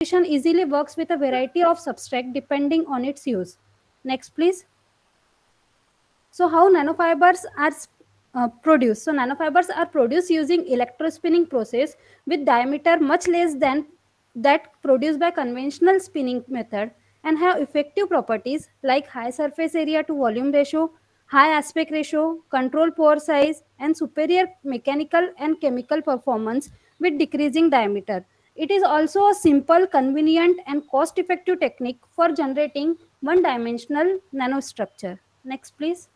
composition easily works with a variety of substrate depending on its use. Next, please. So how nanofibers are uh, produced? So nanofibers are produced using electrospinning process with diameter much less than that produced by conventional spinning method and have effective properties like high surface area to volume ratio, high aspect ratio, control pore size, and superior mechanical and chemical performance with decreasing diameter. It is also a simple, convenient, and cost-effective technique for generating one-dimensional nanostructure. Next, please.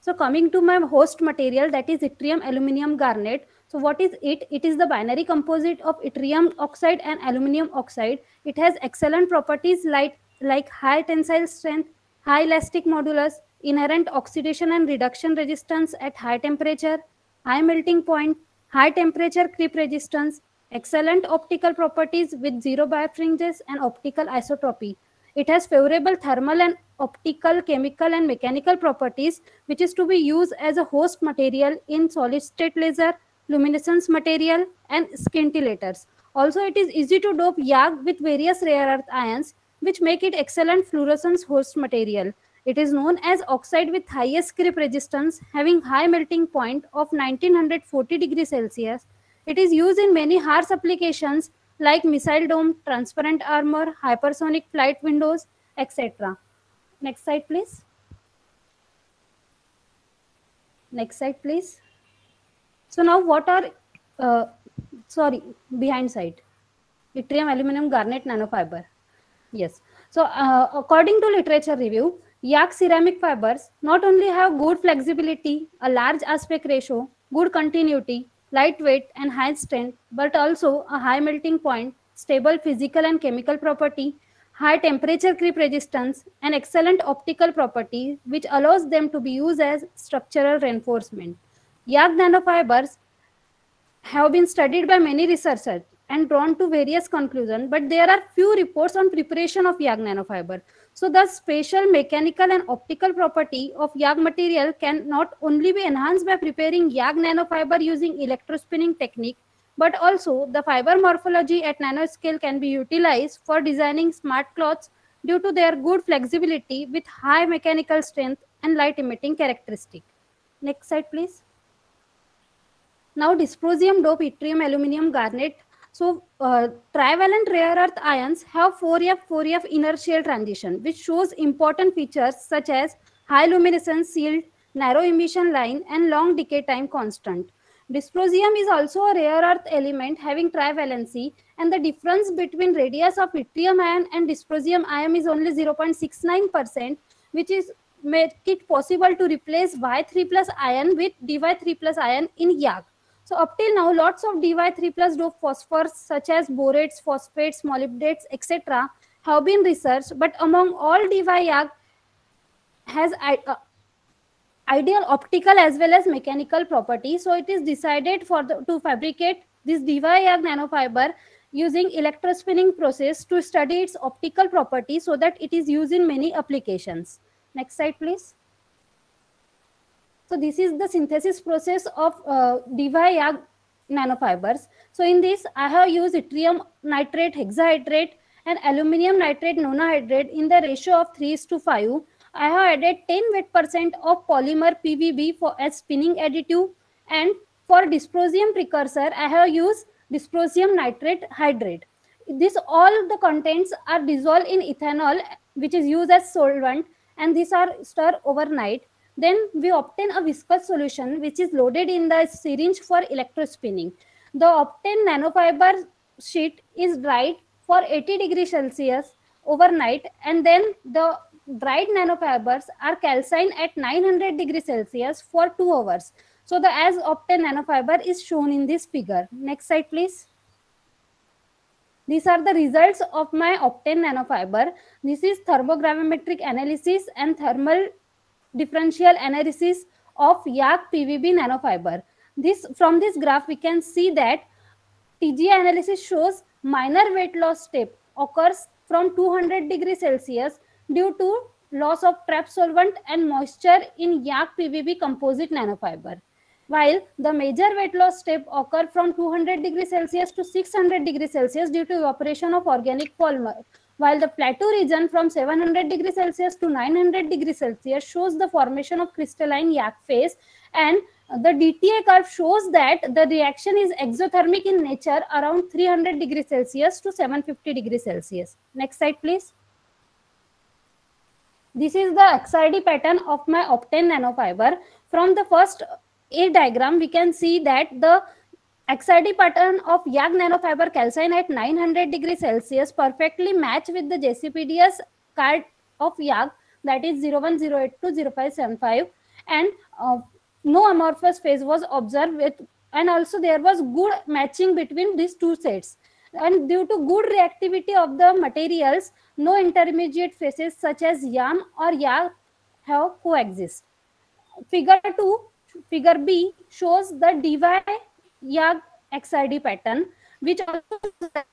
So coming to my host material, that is yttrium aluminum garnet. So what is it? It is the binary composite of yttrium oxide and aluminum oxide. It has excellent properties like, like high tensile strength, high elastic modulus, inherent oxidation and reduction resistance at high temperature, high melting point, high temperature creep resistance, excellent optical properties with zero birefringence and optical isotropy. It has favorable thermal and optical, chemical and mechanical properties, which is to be used as a host material in solid state laser, luminescence material, and scintillators. Also, it is easy to dope YAG with various rare earth ions, which make it excellent fluorescence host material. It is known as oxide with highest creep resistance, having high melting point of 1940 degrees Celsius. It is used in many harsh applications like missile dome, transparent armor, hypersonic flight windows, etc. Next slide, please. Next slide, please. So now what are, uh, sorry, behind side, yttrium aluminum garnet nanofiber. Yes. So uh, according to literature review, YAG ceramic fibers not only have good flexibility, a large aspect ratio, good continuity, lightweight and high strength, but also a high melting point, stable physical and chemical property, high temperature creep resistance, and excellent optical property, which allows them to be used as structural reinforcement. YAG nanofibers have been studied by many researchers and drawn to various conclusions, but there are few reports on preparation of YAG nanofiber. So the spatial, mechanical and optical property of YAG material can not only be enhanced by preparing YAG nanofiber using electrospinning technique, but also the fiber morphology at nanoscale can be utilized for designing smart cloths due to their good flexibility with high mechanical strength and light emitting characteristic. Next slide, please. Now dysprosium dope yttrium aluminum garnet so uh, trivalent rare earth ions have 4F 4F inertial transition, which shows important features such as high luminescence yield, narrow emission line, and long decay time constant. Dysprosium is also a rare earth element having trivalency, and the difference between radius of yttrium ion and dysprosium ion is only 0.69%, which is make it possible to replace Y3 plus ion with dy3 plus ion in YAG. So up till now, lots of dy3 plus dope phosphors such as borates, phosphates, molybdates, etc. have been researched, but among all DYAG has uh, ideal optical as well as mechanical properties. So it is decided for the, to fabricate this DYAG nanofiber using electrospinning process to study its optical properties so that it is used in many applications. Next slide, please. So this is the synthesis process of uh, DYAG nanofibers. So in this, I have used yttrium nitrate hexahydrate and aluminum nitrate nonahydrate in the ratio of 3 to 5. I have added 10 weight percent of polymer PVB for as spinning additive and for dysprosium precursor, I have used dysprosium nitrate hydrate. This all the contents are dissolved in ethanol, which is used as solvent, and these are stirred overnight. Then we obtain a viscous solution which is loaded in the syringe for electrospinning. The obtained nanofiber sheet is dried for 80 degrees Celsius overnight and then the dried nanofibers are calcined at 900 degrees Celsius for 2 hours. So the as obtained nanofiber is shown in this figure. Next slide please. These are the results of my obtained nanofiber. This is thermogravimetric analysis and thermal differential analysis of YAG PVB nanofiber. This From this graph, we can see that TGA analysis shows minor weight loss step occurs from 200 degrees Celsius due to loss of trap solvent and moisture in YAG PVB composite nanofiber. while the major weight loss step occur from 200 degrees Celsius to 600 degrees Celsius due to evaporation of organic polymer. While the plateau region from 700 degrees Celsius to 900 degrees Celsius shows the formation of crystalline YAG phase and the DTA curve shows that the reaction is exothermic in nature around 300 degrees Celsius to 750 degrees Celsius. Next slide, please. This is the XRD pattern of my obtained nanofiber. From the first a diagram, we can see that the XRD pattern of YAG nanofiber calcine at 900 degrees Celsius perfectly match with the JCPDS card of YAG that is 0108 to 0575 and uh, no amorphous phase was observed with and also there was good matching between these two sets and due to good reactivity of the materials no intermediate phases such as YAM or YAP have coexist. Figure 2 figure B shows the DY YAG XRD pattern, which also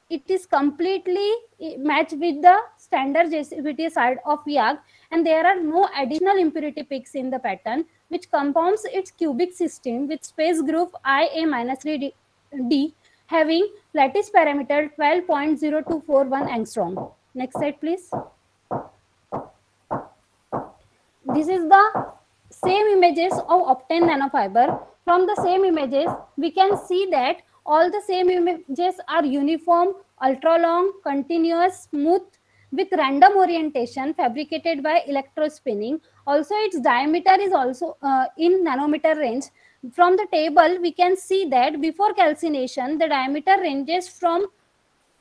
it is completely eh, matched with the standard JCPT side of YAG, and there are no additional impurity peaks in the pattern, which compounds its cubic system with space group IA minus 3D D having lattice parameter 12.0241 angstrom. Next slide, please. This is the SEM images of obtained nanofiber. From the SEM images, we can see that all the SEM images are uniform, ultra long, continuous, smooth, with random orientation fabricated by electrospinning. Also, its diameter is also uh, in nanometer range. From the table, we can see that before calcination, the diameter ranges from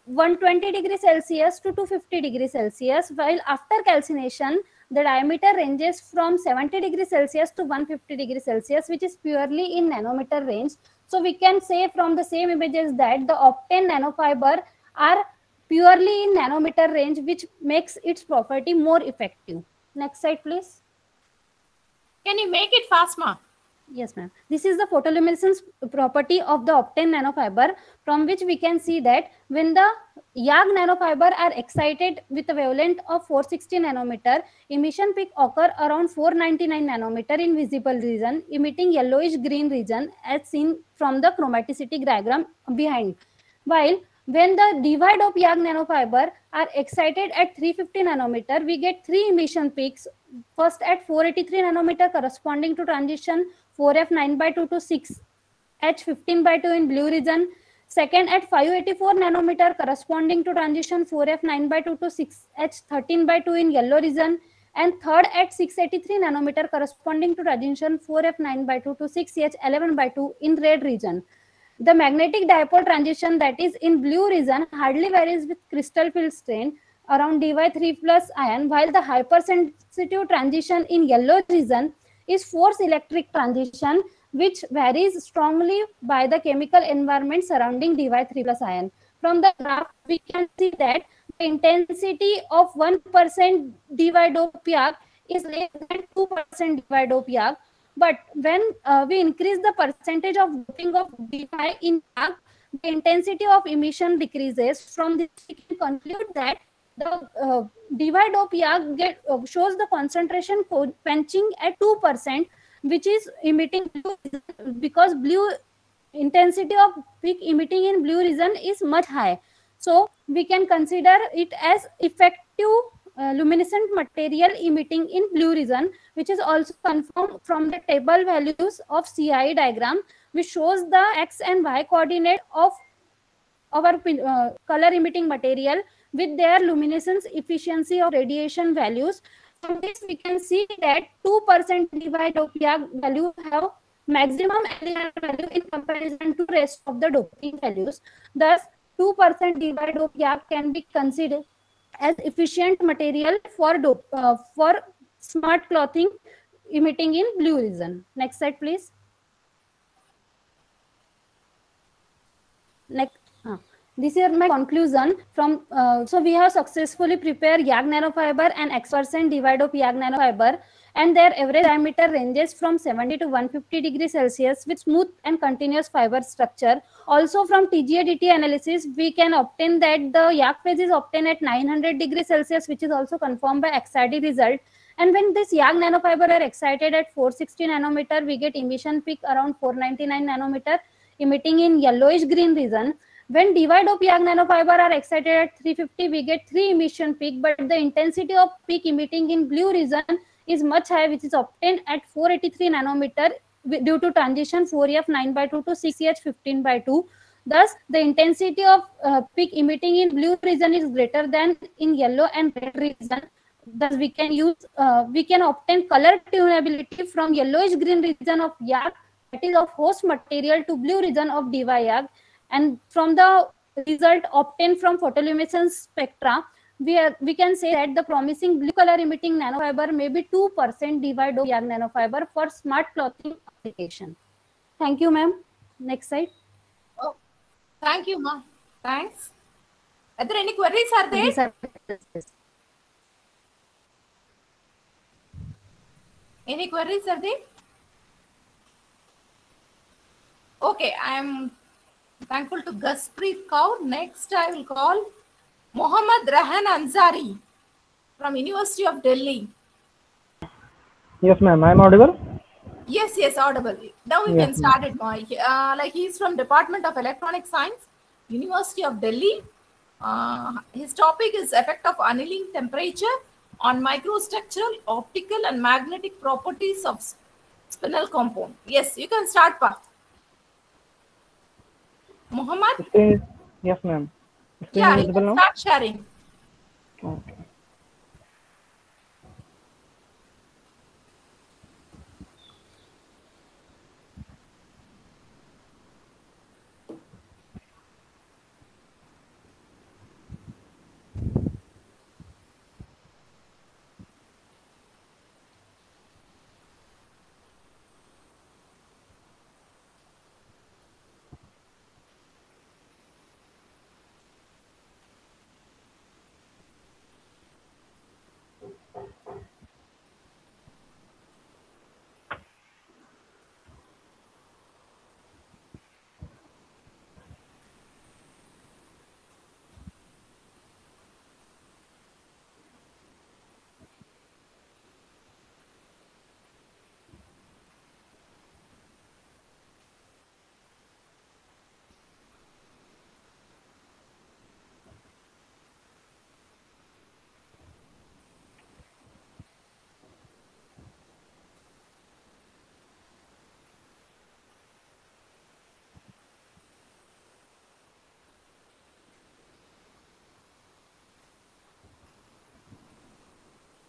120 degrees Celsius to 250 degrees Celsius, while after calcination, the diameter ranges from 70 degrees Celsius to 150 degrees Celsius, which is purely in nanometer range. So we can say from the SEM images that the obtained nanofiber are purely in nanometer range, which makes its property more effective. Next slide, please. Can you make it fast, ma? Yes, ma'am. This is the photoluminescence property of the obtained nanofiber from which we can see that when the YAG nanofiber are excited with a wavelength of 460 nanometer, emission peak occur around 499 nanometer in visible region, emitting yellowish green region as seen from the chromaticity diagram behind. While when the divide of YAG nanofiber are excited at 350 nanometer, we get three emission peaks. First at 483 nanometer corresponding to transition 4F 9 by 2 to 6 H 15 by 2 in blue region. Second at 584 nanometer corresponding to transition 4F 9 by 2 to 6 H 13 by 2 in yellow region. And third at 683 nanometer corresponding to transition 4F 9 by 2 to 6 H 11 by 2 in red region. The magnetic dipole transition that is in blue region hardly varies with crystal field strain around dy3 plus ion while the hypersensitive transition in yellow region is force electric transition which varies strongly by the chemical environment surrounding dy3 plus ion. From the graph we can see that the intensity of 1% dy dope is less than 2% dy dope but when uh, we increase the percentage of doping of dy in YAG, the intensity of emission decreases. From this, we can conclude that the uh, dy dope YAG get, uh, shows the concentration quenching at 2%, which is emitting because blue intensity of peak emitting in blue region is much high. So we can consider it as effective uh, luminescent material emitting in blue region, which is also confirmed from the table values of CI diagram, which shows the X and Y coordinate of our uh, color emitting material with their luminescence efficiency or radiation values. From this, we can see that 2% dy value have maximum LR value in comparison to rest of the doping values. Thus, 2% dy dope can be considered as efficient material for dope, uh, for smart clothing emitting in blue region. Next slide, please. Next, this is my conclusion from, uh, so we have successfully prepared YAG nanofiber and X percent divide of YAG nanofiber and their average diameter ranges from 70 to 150 degrees Celsius with smooth and continuous fiber structure. Also from TGA-DT analysis, we can obtain that the YAG phase is obtained at 900 degrees Celsius, which is also confirmed by XRD result. And when this YAG nanofiber are excited at 460 nanometer, we get emission peak around 499 nanometer, emitting in yellowish green region. When divide of YAG nanofiber are excited at 350, we get three emission peak, but the intensity of peak emitting in blue region is much higher, which is obtained at 483 nanometer due to transition 4F 9 by 2 to 6H 15 by 2. Thus, the intensity of uh, peak emitting in blue region is greater than in yellow and red region. Thus, we can use, uh, we can obtain color tunability from yellowish green region of YAG that is of host material to blue region of DY-YAG. And from the result obtained from photoluminescence spectra, we, are, we can say that the promising blue color emitting nanofiber may be 2% divide of YAG nanofiber for smart clothing application. Thank you, ma'am. Next slide. Oh, thank you, ma'am. Thanks. Are there any queries? Are there? Are- yes. Any queries are there? Okay, I thankful to Jaspreet Kaur. Next, I will call Mohammad Rahan Ansari from University of Delhi. Yes, ma'am. I'm audible. Yes, yes, audible. Now we Yes, can start it, Moy. Uh, like he's from Department of Electronic Science, University of Delhi. Uh, his topic is effect of annealing temperature on microstructural, optical, and magnetic properties of spinel compound. Yes, you can start, Pa. Muhammad? Screen is yes, ma'am. Yeah, you can start sharing. Okay.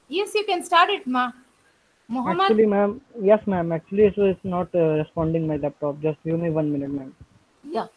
Yes, you can start it, Ma. Muhammad? Actually, ma'am. Yes, ma'am. Actually, it is not uh, responding my laptop. Just give me one minute, ma'am. Yeah.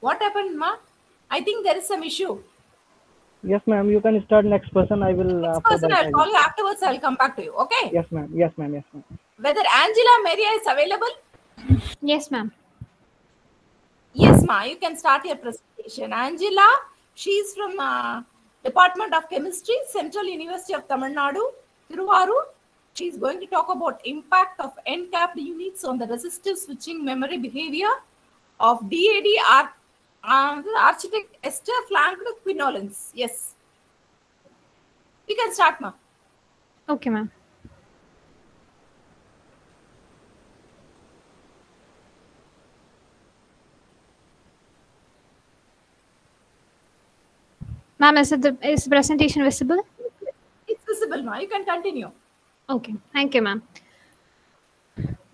What happened, Ma? I think there is some issue. Yes, ma'am. You can start next person. I will Next after person. I I'll will- call you afterwards. I'll come back to you. Okay. Yes, ma'am. Yes, ma'am. Yes, ma'am. Whether Angela Maria is available? Yes, ma'am. Yes, Ma. You can start your presentation. Angela, she's from uh, Department of Chemistry, Central University of Tamil Nadu, Tiruvarur. She's going to talk about impact of end-capped units on the resistive switching memory behavior of DAD ar- uh, architect ester flanked quinolines. Yes. You can start, Ma. Okay, ma'am. Ma'am, is, it the, is the presentation visible? It's visible, Ma. You can continue. Okay, thank you, ma'am.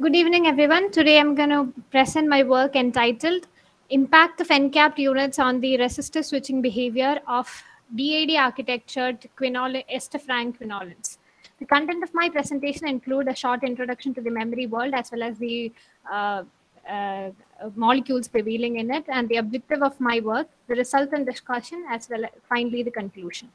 Good evening, everyone. Today I'm going to present my work entitled impact of NCAP units on the resistor switching behavior of DAD architectured quinol ester flanked quinolines. The content of my presentation include a short introduction to the memory world as well as the uh, uh, molecules prevailing in it and the objective of my work, the result and discussion, as well as finally the conclusion.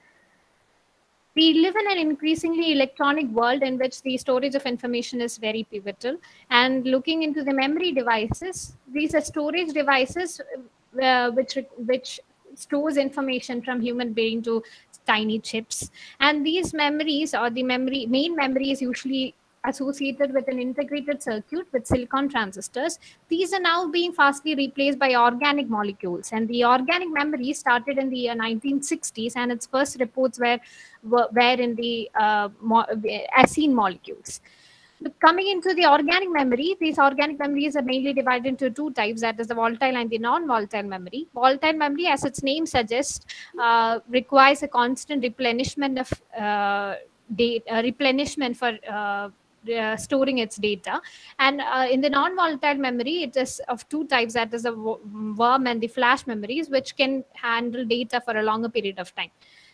We live in an increasingly electronic world in which the storage of information is very pivotal. And looking into the memory devices, these are storage devices uh, which, which stores information from human brain to tiny chips. And these memories or the memory main memory is usually associated with an integrated circuit with silicon transistors. These are now being fastly replaced by organic molecules. And the organic memory started in the 1960s, and its first reports were, were, were in the uh, mo acene molecules. But coming into the organic memory, these organic memories are mainly divided into two types, that is the volatile and the non-volatile memory. Volatile memory, as its name suggests, uh, requires a constant replenishment of uh, data, uh, replenishment for uh, storing its data. And uh, in the non-volatile memory, it is of two types, that is the worm and the flash memories, which can handle data for a longer period of time.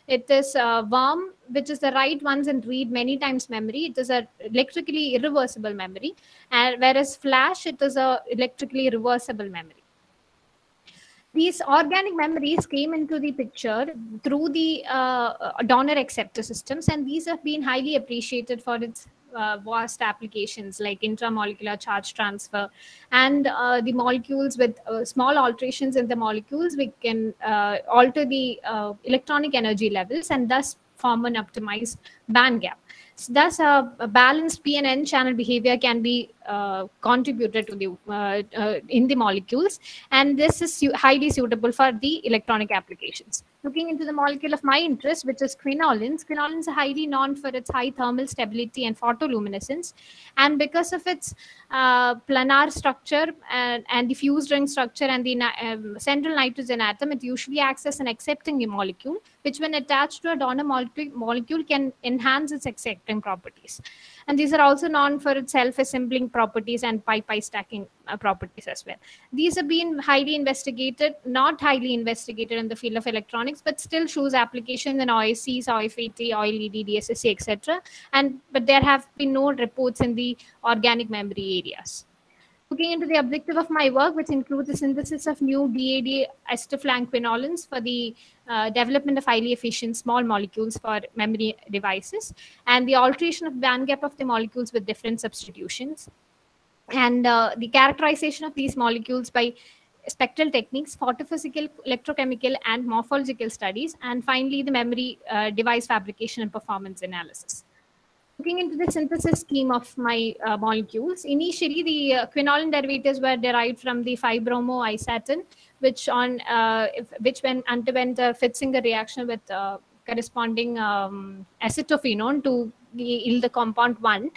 It is uh, worm, which is the write once and read many times memory. It is a electrically irreversible memory, and whereas flash, it is a electrically reversible memory these organic memories came into the picture through the uh, donor acceptor systems and these have been highly appreciated for its uh, vast applications like intramolecular charge transfer and uh, the molecules with uh, small alterations in the molecules we can uh, alter the uh, electronic energy levels and thus form an optimized band gap so thus, uh, a balanced p and n channel behavior can be contributed to the in the molecules, and this is highly suitable for the electronic applications. Looking into the molecule of my interest, which is quinolines, quinolines are highly known for its high thermal stability and photoluminescence, and because of its uh, planar structure and, and the fused ring structure and the um, central nitrogen atom, it usually acts as an accepting molecule, which when attached to a donor molecule, molecule can enhance its accepting properties. And these are also known for its self-assembling properties and pi-pi stacking uh, properties as well. These have been highly investigated, not highly investigated in the field of electronics, but still shows applications in OICs, OIFAT, OLED, DSSC, etc. And but there have been no reports in the organic memory areas looking into the objective of my work, which includes the synthesis of new DAD ester-flanked quinolines for the uh, development of highly efficient small molecules for memory devices, and the alteration of band gap of the molecules with different substitutions, and uh, the characterization of these molecules by spectral techniques, photophysical, electrochemical, and morphological studies, and finally the memory uh, device fabrication and performance analysis looking into the synthesis scheme of my uh, molecules, initially the uh, quinoline derivatives were derived from the 5-bromoisatin, which on uh, which when underwent a Pfitzinger reaction with uh, corresponding um, acetophenone to yield the compound 1,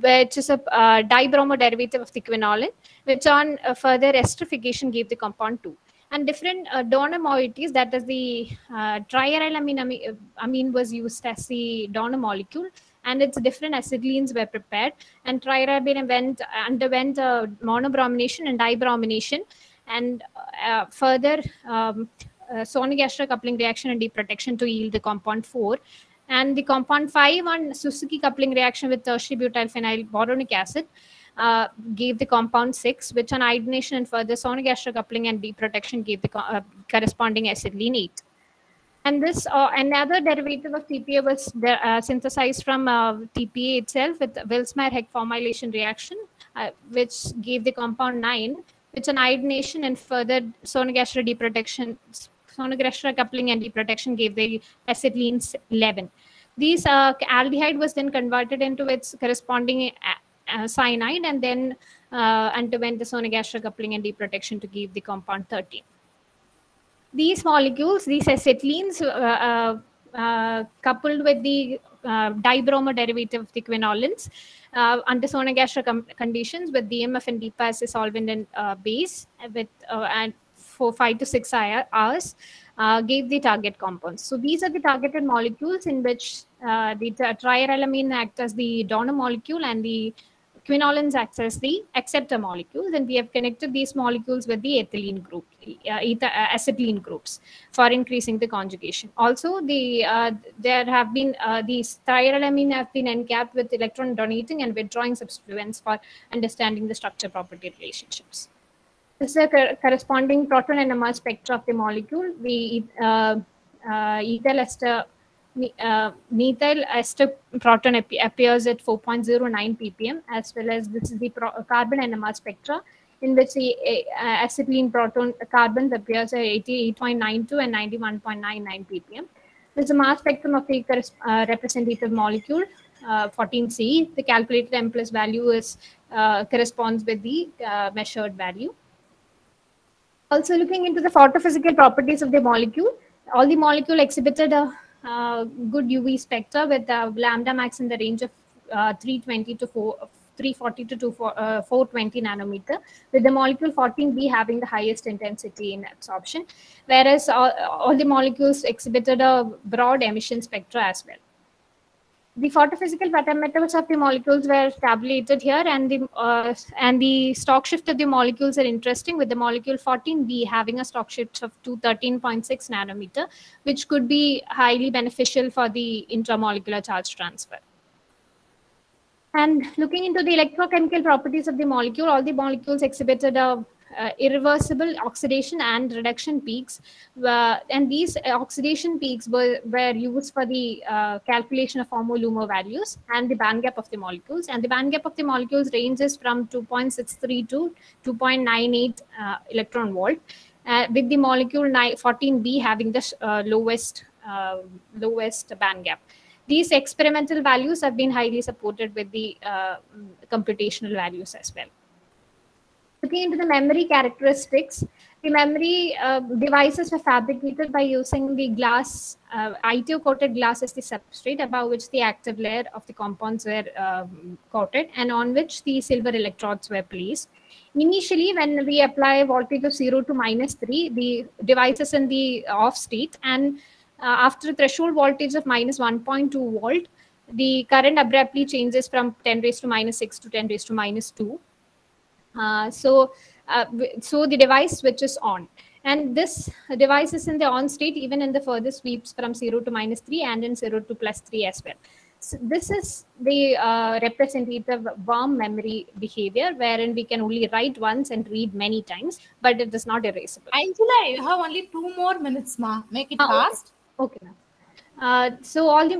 which is a uh, dibromo derivative of the quinoline, which on uh, further esterification gave the compound 2 and different uh, donor moieties that is the uh, triarylamine amine was used as the donor molecule and its different acetylenes were prepared. And trirabine went, underwent uh, monobromination and dibromination, and uh, further um, uh, Sonneck coupling reaction and deprotection to yield the compound 4. And the compound 5 on Suzuki coupling reaction with tertiary butyl phenyl boronic acid uh, gave the compound 6, which on iodination and further Sonneck coupling and deprotection gave the co uh, corresponding acetylene 8. And this uh, another derivative of TPA was uh, synthesized from uh, TPA itself with Vilsmeier-Haack formylation reaction, uh, which gave the compound 9, which an iodination and further Sonneck deprotection, Sonneck coupling and deprotection gave the acetylene 11. These uh, aldehyde was then converted into its corresponding uh, cyanide and then underwent the Sonneck coupling and deprotection to give the compound 13 these molecules, these acetylenes, uh, uh, uh, coupled with the uh, dibromo derivative of the quinolines uh, under com conditions with DMF and DPA as solvent and uh, base with and for five to six hours gave the target compounds. So these are the targeted molecules in which the triarylamine act as the donor molecule and the acts as the acceptor molecules, and we have connected these molecules with the ethylene group, uh, ether, uh, acetylene groups for increasing the conjugation. Also, the uh, there have been uh, these triarylamine have been encapped with electron donating and withdrawing substituents for understanding the structure property relationships. This is a cor- corresponding proton NMR spectra of the molecule. The uh, uh, ethyl ester uh, methyl ester proton ap- appears at 4.09 ppm, as well as this is the carbon NMR spectra, in which the uh, acetylene proton carbons appears at 88.92 and 91.99 ppm. This is a mass spectrum of the uh, representative molecule, uh, 14C. The calculated M plus value is uh, corresponds with the uh, measured value. Also, looking into the photophysical properties of the molecule, all the molecule exhibited a uh, good UV spectra with uh, lambda max in the range of uh, 320 to 4, 340 to 2, uh, 420 nanometer, with the molecule 14B having the highest intensity in absorption, whereas all, all the molecules exhibited a broad emission spectra as well the photophysical parameters of the molecules were tabulated here and the uh, and the Stokes shift of the molecules are interesting with the molecule 14b having a Stokes shift of 213.6 nanometer which could be highly beneficial for the intramolecular charge transfer. And looking into the electrochemical properties of the molecule all the molecules exhibited a uh, irreversible oxidation and reduction peaks. Uh, and these oxidation peaks were, were used for the uh, calculation of HOMO-LUMO values and the band gap of the molecules. And the band gap of the molecules ranges from 2.63 to 2.98 uh, electron volt, uh, with the molecule 14B having the uh, lowest, lowest band gap. These experimental values have been highly supported with the computational values as well looking into the memory characteristics, the memory uh, devices were fabricated by using the glass, uh, ITO coated glass as the substrate above which the active layer of the compounds were um, coated and on which the silver electrodes were placed. Initially, when we apply voltage of 0 to minus 3, the device is in the off state and uh, after threshold voltage of minus 1.2 volt, the current abruptly changes from 10 raised to minus 6 to 10 raised to minus 2 uh, so, uh, so the device switches on. And this device is in the on state even in the further sweeps from 0 to minus 3 and in 0 to plus 3 as well. So this is the uh, representative worm memory behavior wherein we can only write once and read many times, but it is not erasable. Angela, you have only two more minutes, ma. Make it okay. fast. Okay, ma'am. Uh, so all the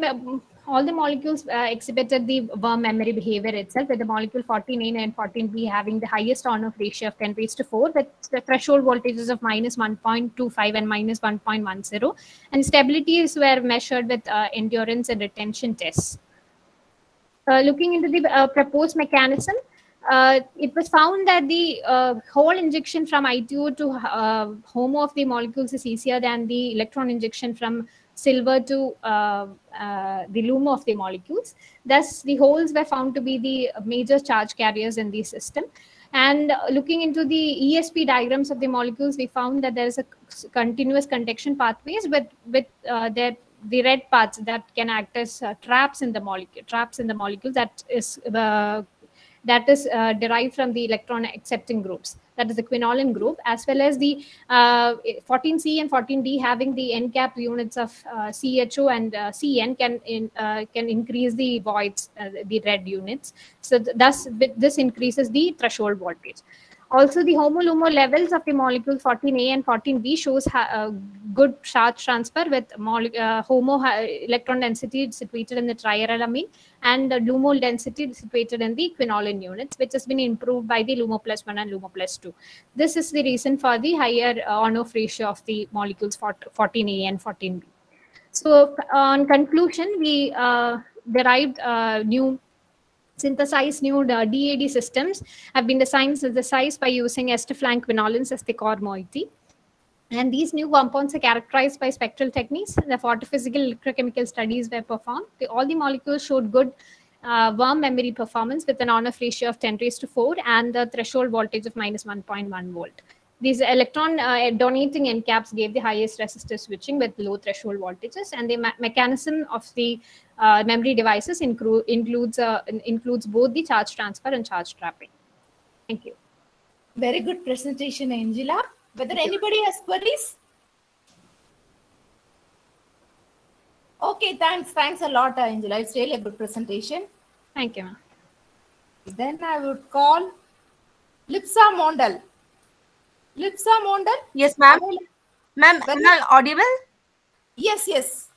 all the molecules uh, exhibited the worm memory behavior itself, with the molecule 14A and 14B having the highest on-off ratio of 10 raised to 4, with the threshold voltages of minus 1.25 and minus 1.10, and stabilities were measured with uh, endurance and retention tests. Uh, looking into the uh, proposed mechanism, uh, it was found that the uh, hole injection from ITO to uh, HOMO of the molecules is easier than the electron injection from silver to uh, uh, the LUMO of the molecules. Thus, the holes were found to be the major charge carriers in the system. And uh, looking into the ESP diagrams of the molecules, we found that there is a continuous conduction pathways with with uh, their the red parts that can act as uh, traps in the molecule traps in the molecule that is that is uh, derived from the electron accepting groups. That is the quinoline group as well as the uh, 14c and 14d having the n cap units of uh, cho and uh, cn can in, uh, can increase the voids uh, the red units. So th- thus this increases the threshold voltage also the homolumo levels of the molecule 14a and 14b shows uh, good charge transfer with uh, homo ha- electron density situated in the triarylamine and the lumo density situated in the quinoline units, which has been improved by the LUMO plus 1 and LUMO plus 2. This is the reason for the higher uh, on-off ratio of the molecules 14A and 14B. So on conclusion, we uh, derived uh, new synthesized new uh, DAD systems have been designed synthesized by using ester-flank quinolines as the core moiety. And these new compounds are characterized by spectral techniques. The photophysical electrochemical studies were performed. The, all the molecules showed good uh, worm memory performance with an on-off ratio of 10 raised to 4 and the threshold voltage of minus 1.1 volt. These electron uh, donating end caps gave the highest resistor switching with low threshold voltages, and the me- mechanism of the uh, memory devices include includes uh, includes both the charge transfer and charge trapping. Thank you. Very good presentation, Angela. Whether anybody has queries? Okay, thanks. Thanks a lot, Angela. It's really a good presentation. Thank you, ma'am. Then I would call Lipsa Mondal. Lipsa Mondal? Yes, ma'am. Ma'am, Very- am I audible? Yes, yes.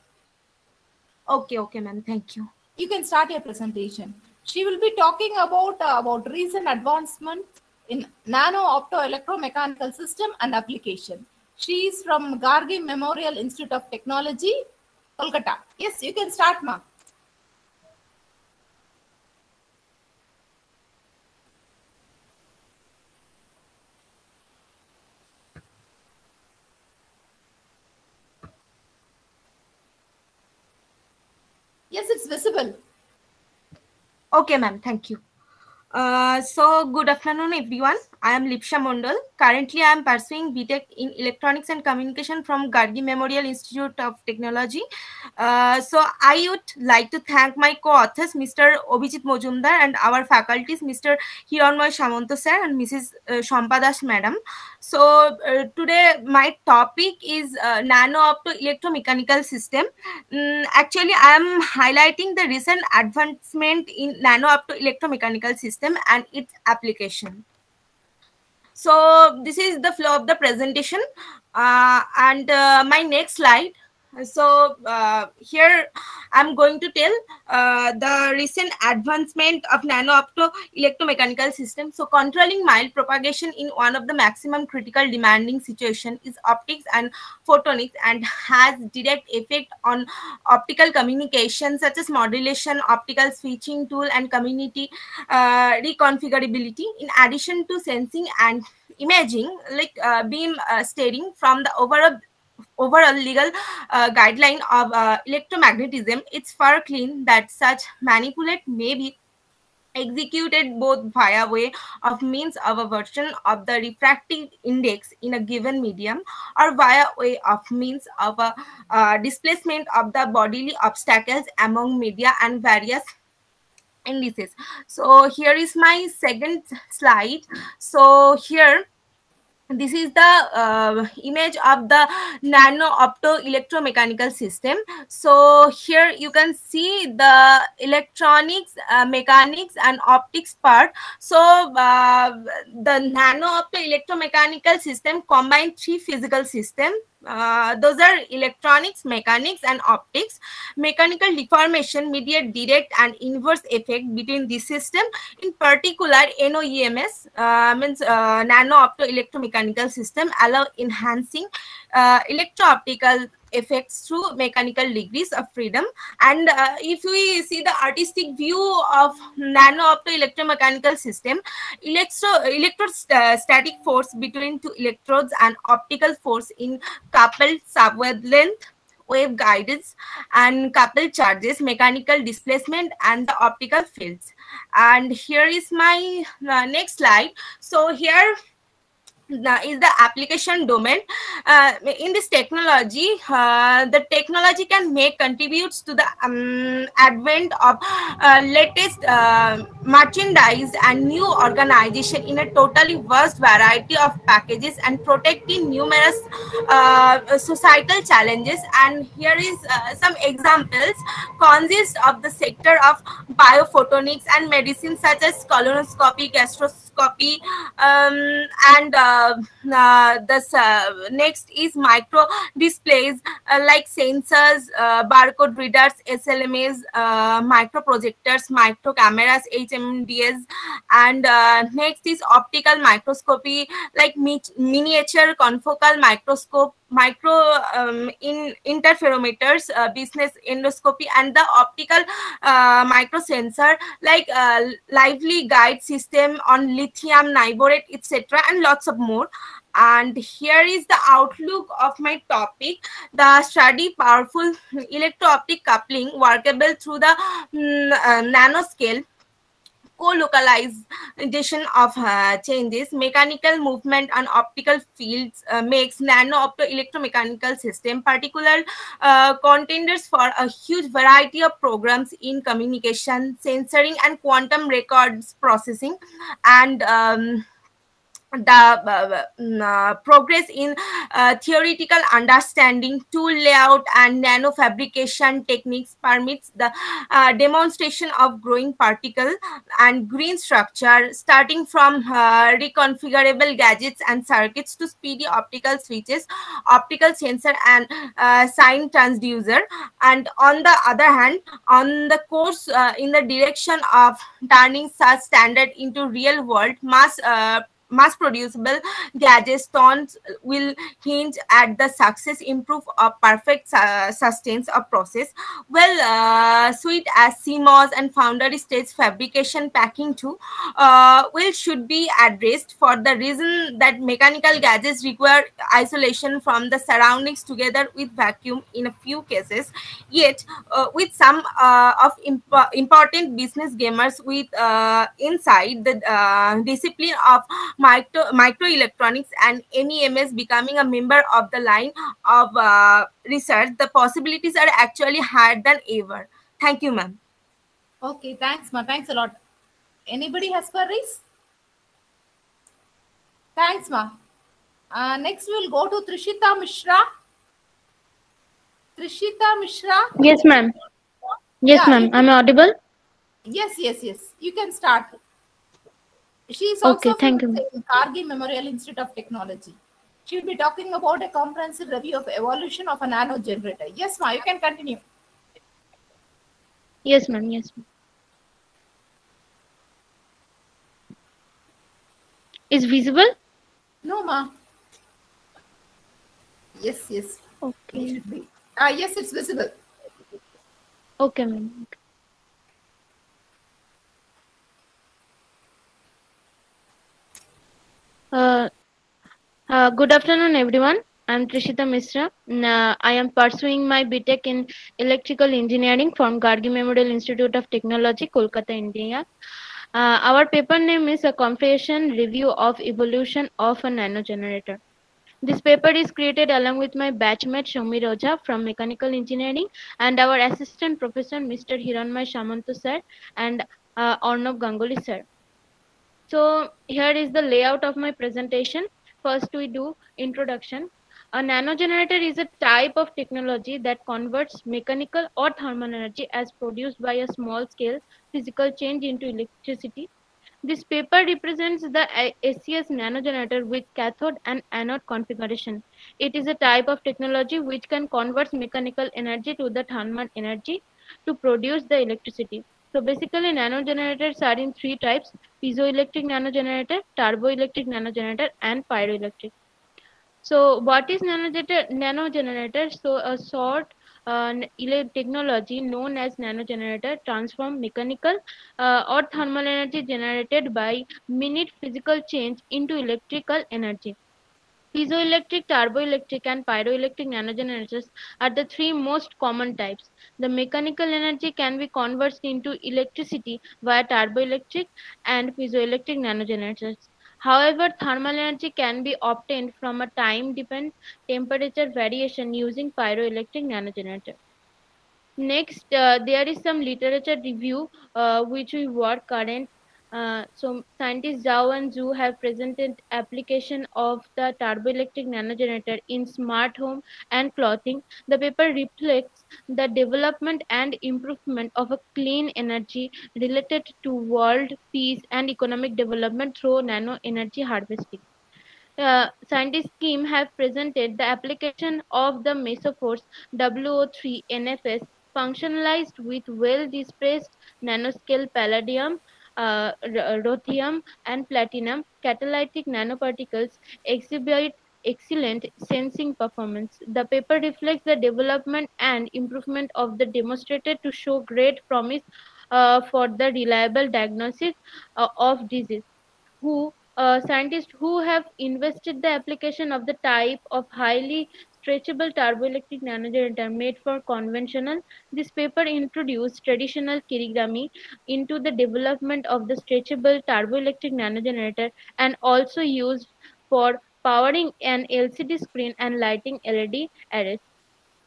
Okay, okay, ma'am. Thank you. You can start your presentation. She will be talking about uh, about recent advancement in nano opto electromechanical system and application. She is from Gargi Memorial Institute of Technology, Kolkata. Yes, you can start, ma. Yes, it's visible. Okay, ma'am. Thank you. Uh, so, good afternoon, everyone. I am Lipsha Mondal. Currently, I am pursuing BTech in Electronics and Communication from Gargi Memorial Institute of Technology. Uh, so, I would like to thank my co-authors, Mr. Obhijit Mojumdar, and our faculties, Mr. Hiranmoy Samanto sir and Mrs. Uh, Shampadas madam. So, uh, today my topic is uh, nano opto electromechanical system. Mm, actually, I am highlighting the recent advancement in nano opto electromechanical system and its application. So this is the flow of the presentation uh, and uh, my next slide. So uh, here I'm going to tell uh, the recent advancement of nano opto electromechanical system. So controlling mild propagation in one of the maximum critical demanding situation is optics and photonics and has direct effect on optical communication such as modulation, optical switching tool and community uh, reconfigurability in addition to sensing and imaging like uh, beam uh, steering from the overall overall legal uh, guideline of uh, electromagnetism it's far clean that such manipulate may be executed both via way of means of a version of the refractive index in a given medium or via way of means of a uh, displacement of the bodily obstacles among media and various indices. So here is my second slide. So here this is the uh, image of the nano opto electromechanical system. So here you can see the electronics uh, mechanics and optics part. So uh, the nano opto electromechanical system combine three physical systems uh, those are electronics, mechanics, and optics. Mechanical deformation mediate direct and inverse effect between the system. In particular, NOEMS uh, means uh, nano opto electromechanical system allow enhancing uh, electro-optical effects through mechanical degrees of freedom. And uh, if we see the artistic view of nano opto electromechanical system electro electrostatic force between two electrodes and optical force in coupled subwavelength wave guidance and coupled charges mechanical displacement and the optical fields. And here is my uh, next slide. So here is the application domain. Uh, in this technology uh, the technology can make contributes to the um, advent of uh, latest uh, merchandise and new organization in a totally vast variety of packages and protecting numerous uh, societal challenges. And here is uh, some examples. Consist of the sector of biophotonics and medicine such as colonoscopy gastroscopy um, and uh, uh, uh, next is micro displays uh, like sensors barcode readers slmas micro projectors micro cameras hmds and next is optical microscopy like mi- miniature confocal microscope micro um, in interferometers uh, business endoscopy and the optical uh, microsensor like uh, lively guide system on lithium niobate etc and lots of more. And here is the outlook of my topic the study powerful electro-optic coupling workable through the mm, uh, nanoscale co-localization of uh, changes, mechanical movement and optical fields uh, makes nano opto-electromechanical system particular uh, contenders for a huge variety of programs in communication, sensoring and quantum records processing and um, the uh, mm, uh, progress in uh, theoretical understanding, tool layout, and nano fabrication techniques permits the uh, demonstration of growing particle and green structure, starting from uh, reconfigurable gadgets and circuits to speedy optical switches, optical sensor, and uh, sign transducer. And on the other hand, on the course in the direction of turning such standard into real world mass mass producible gadgets will hinge at the success improve a perfect uh, sustains a process. Well uh, sweet as CMOS and foundry stage fabrication packing too uh, will should be addressed for the reason that mechanical gadgets require isolation from the surroundings together with vacuum in a few cases. Yet uh, with some uh, of imp important business gamers with uh, inside the discipline of micro microelectronics and MEMS becoming a member of the line of uh, research, the possibilities are actually higher than ever. Thank you, ma'am. Okay, thanks, ma. Thanks a lot. Anybody has queries? Thanks, ma. Uh, next, we'll go to Trishita Mishra. Trishita Mishra. Yes, ma'am. Yes, Yeah, ma'am. I'm audible. Yes, yes, yes. You can start. She is also Okay, thank from you. the Gargi Memorial Institute of Technology. She will be talking about a comprehensive review of evolution of a nano generator. Yes, ma, you can continue. Yes, ma'am. Yes, ma'am. Is visible? No, ma. Yes, yes. Okay. should. Ah, yes, it's visible. Okay, ma'am. Okay. Uh, uh, good afternoon, everyone. I'm Trishita Mishra. N- uh, I am pursuing my BTech in Electrical Engineering from Gargi Memorial Institute of Technology, Kolkata, India. Uh, our paper name is a comprehension review of evolution of a Nanogenerator. This paper is created along with my batchmate Shomi Roja from Mechanical Engineering and our assistant professor Mr. Hiranmay Samanto sir and uh, Arnav Ganguly sir. So here is the layout of my presentation. First we do introduction. A nanogenerator is a type of technology that converts mechanical or thermal energy as produced by a small scale physical change into electricity. This paper represents the A- nanogenerator with cathode and anode configuration. It is a type of technology which can convert mechanical energy to the thermal energy to produce the electricity. So basically nanogenerators are in three types, piezoelectric nanogenerator, triboelectric nano generator and pyroelectric. So what is nanogenerator? Nano. So a sort uh, technology known as nanogenerator transform mechanical uh, or thermal energy generated by minute physical change into electrical energy. Piezoelectric, triboelectric, and pyroelectric nanogenerators are the three most common types. The mechanical energy can be converted into electricity via triboelectric and piezoelectric nanogenerators. However, thermal energy can be obtained from a time-dependent temperature variation using pyroelectric nanogenerator. Next, uh, there is some literature review uh, which we work current. Uh, so scientists Zhao and Zhu have presented application of the triboelectric nanogenerator in smart home and clothing. The paper reflects the development and improvement of a clean energy related to world peace and economic development through nano energy harvesting uh, scientist team have presented the application of the mesoporous WO3 NFS functionalized with well-dispersed nanoscale palladium, uh, rhodium, and platinum catalytic nanoparticles exhibit excellent sensing performance. The paper reflects the development and improvement of the demonstrated to show great promise uh, for the reliable diagnosis uh, of disease who uh, scientists who have invested the application of the type of highly stretchable triboelectric nanogenerator made for conventional. This paper introduced traditional kirigami into the development of the stretchable triboelectric nanogenerator and also used for powering an LCD screen and lighting LED arrays.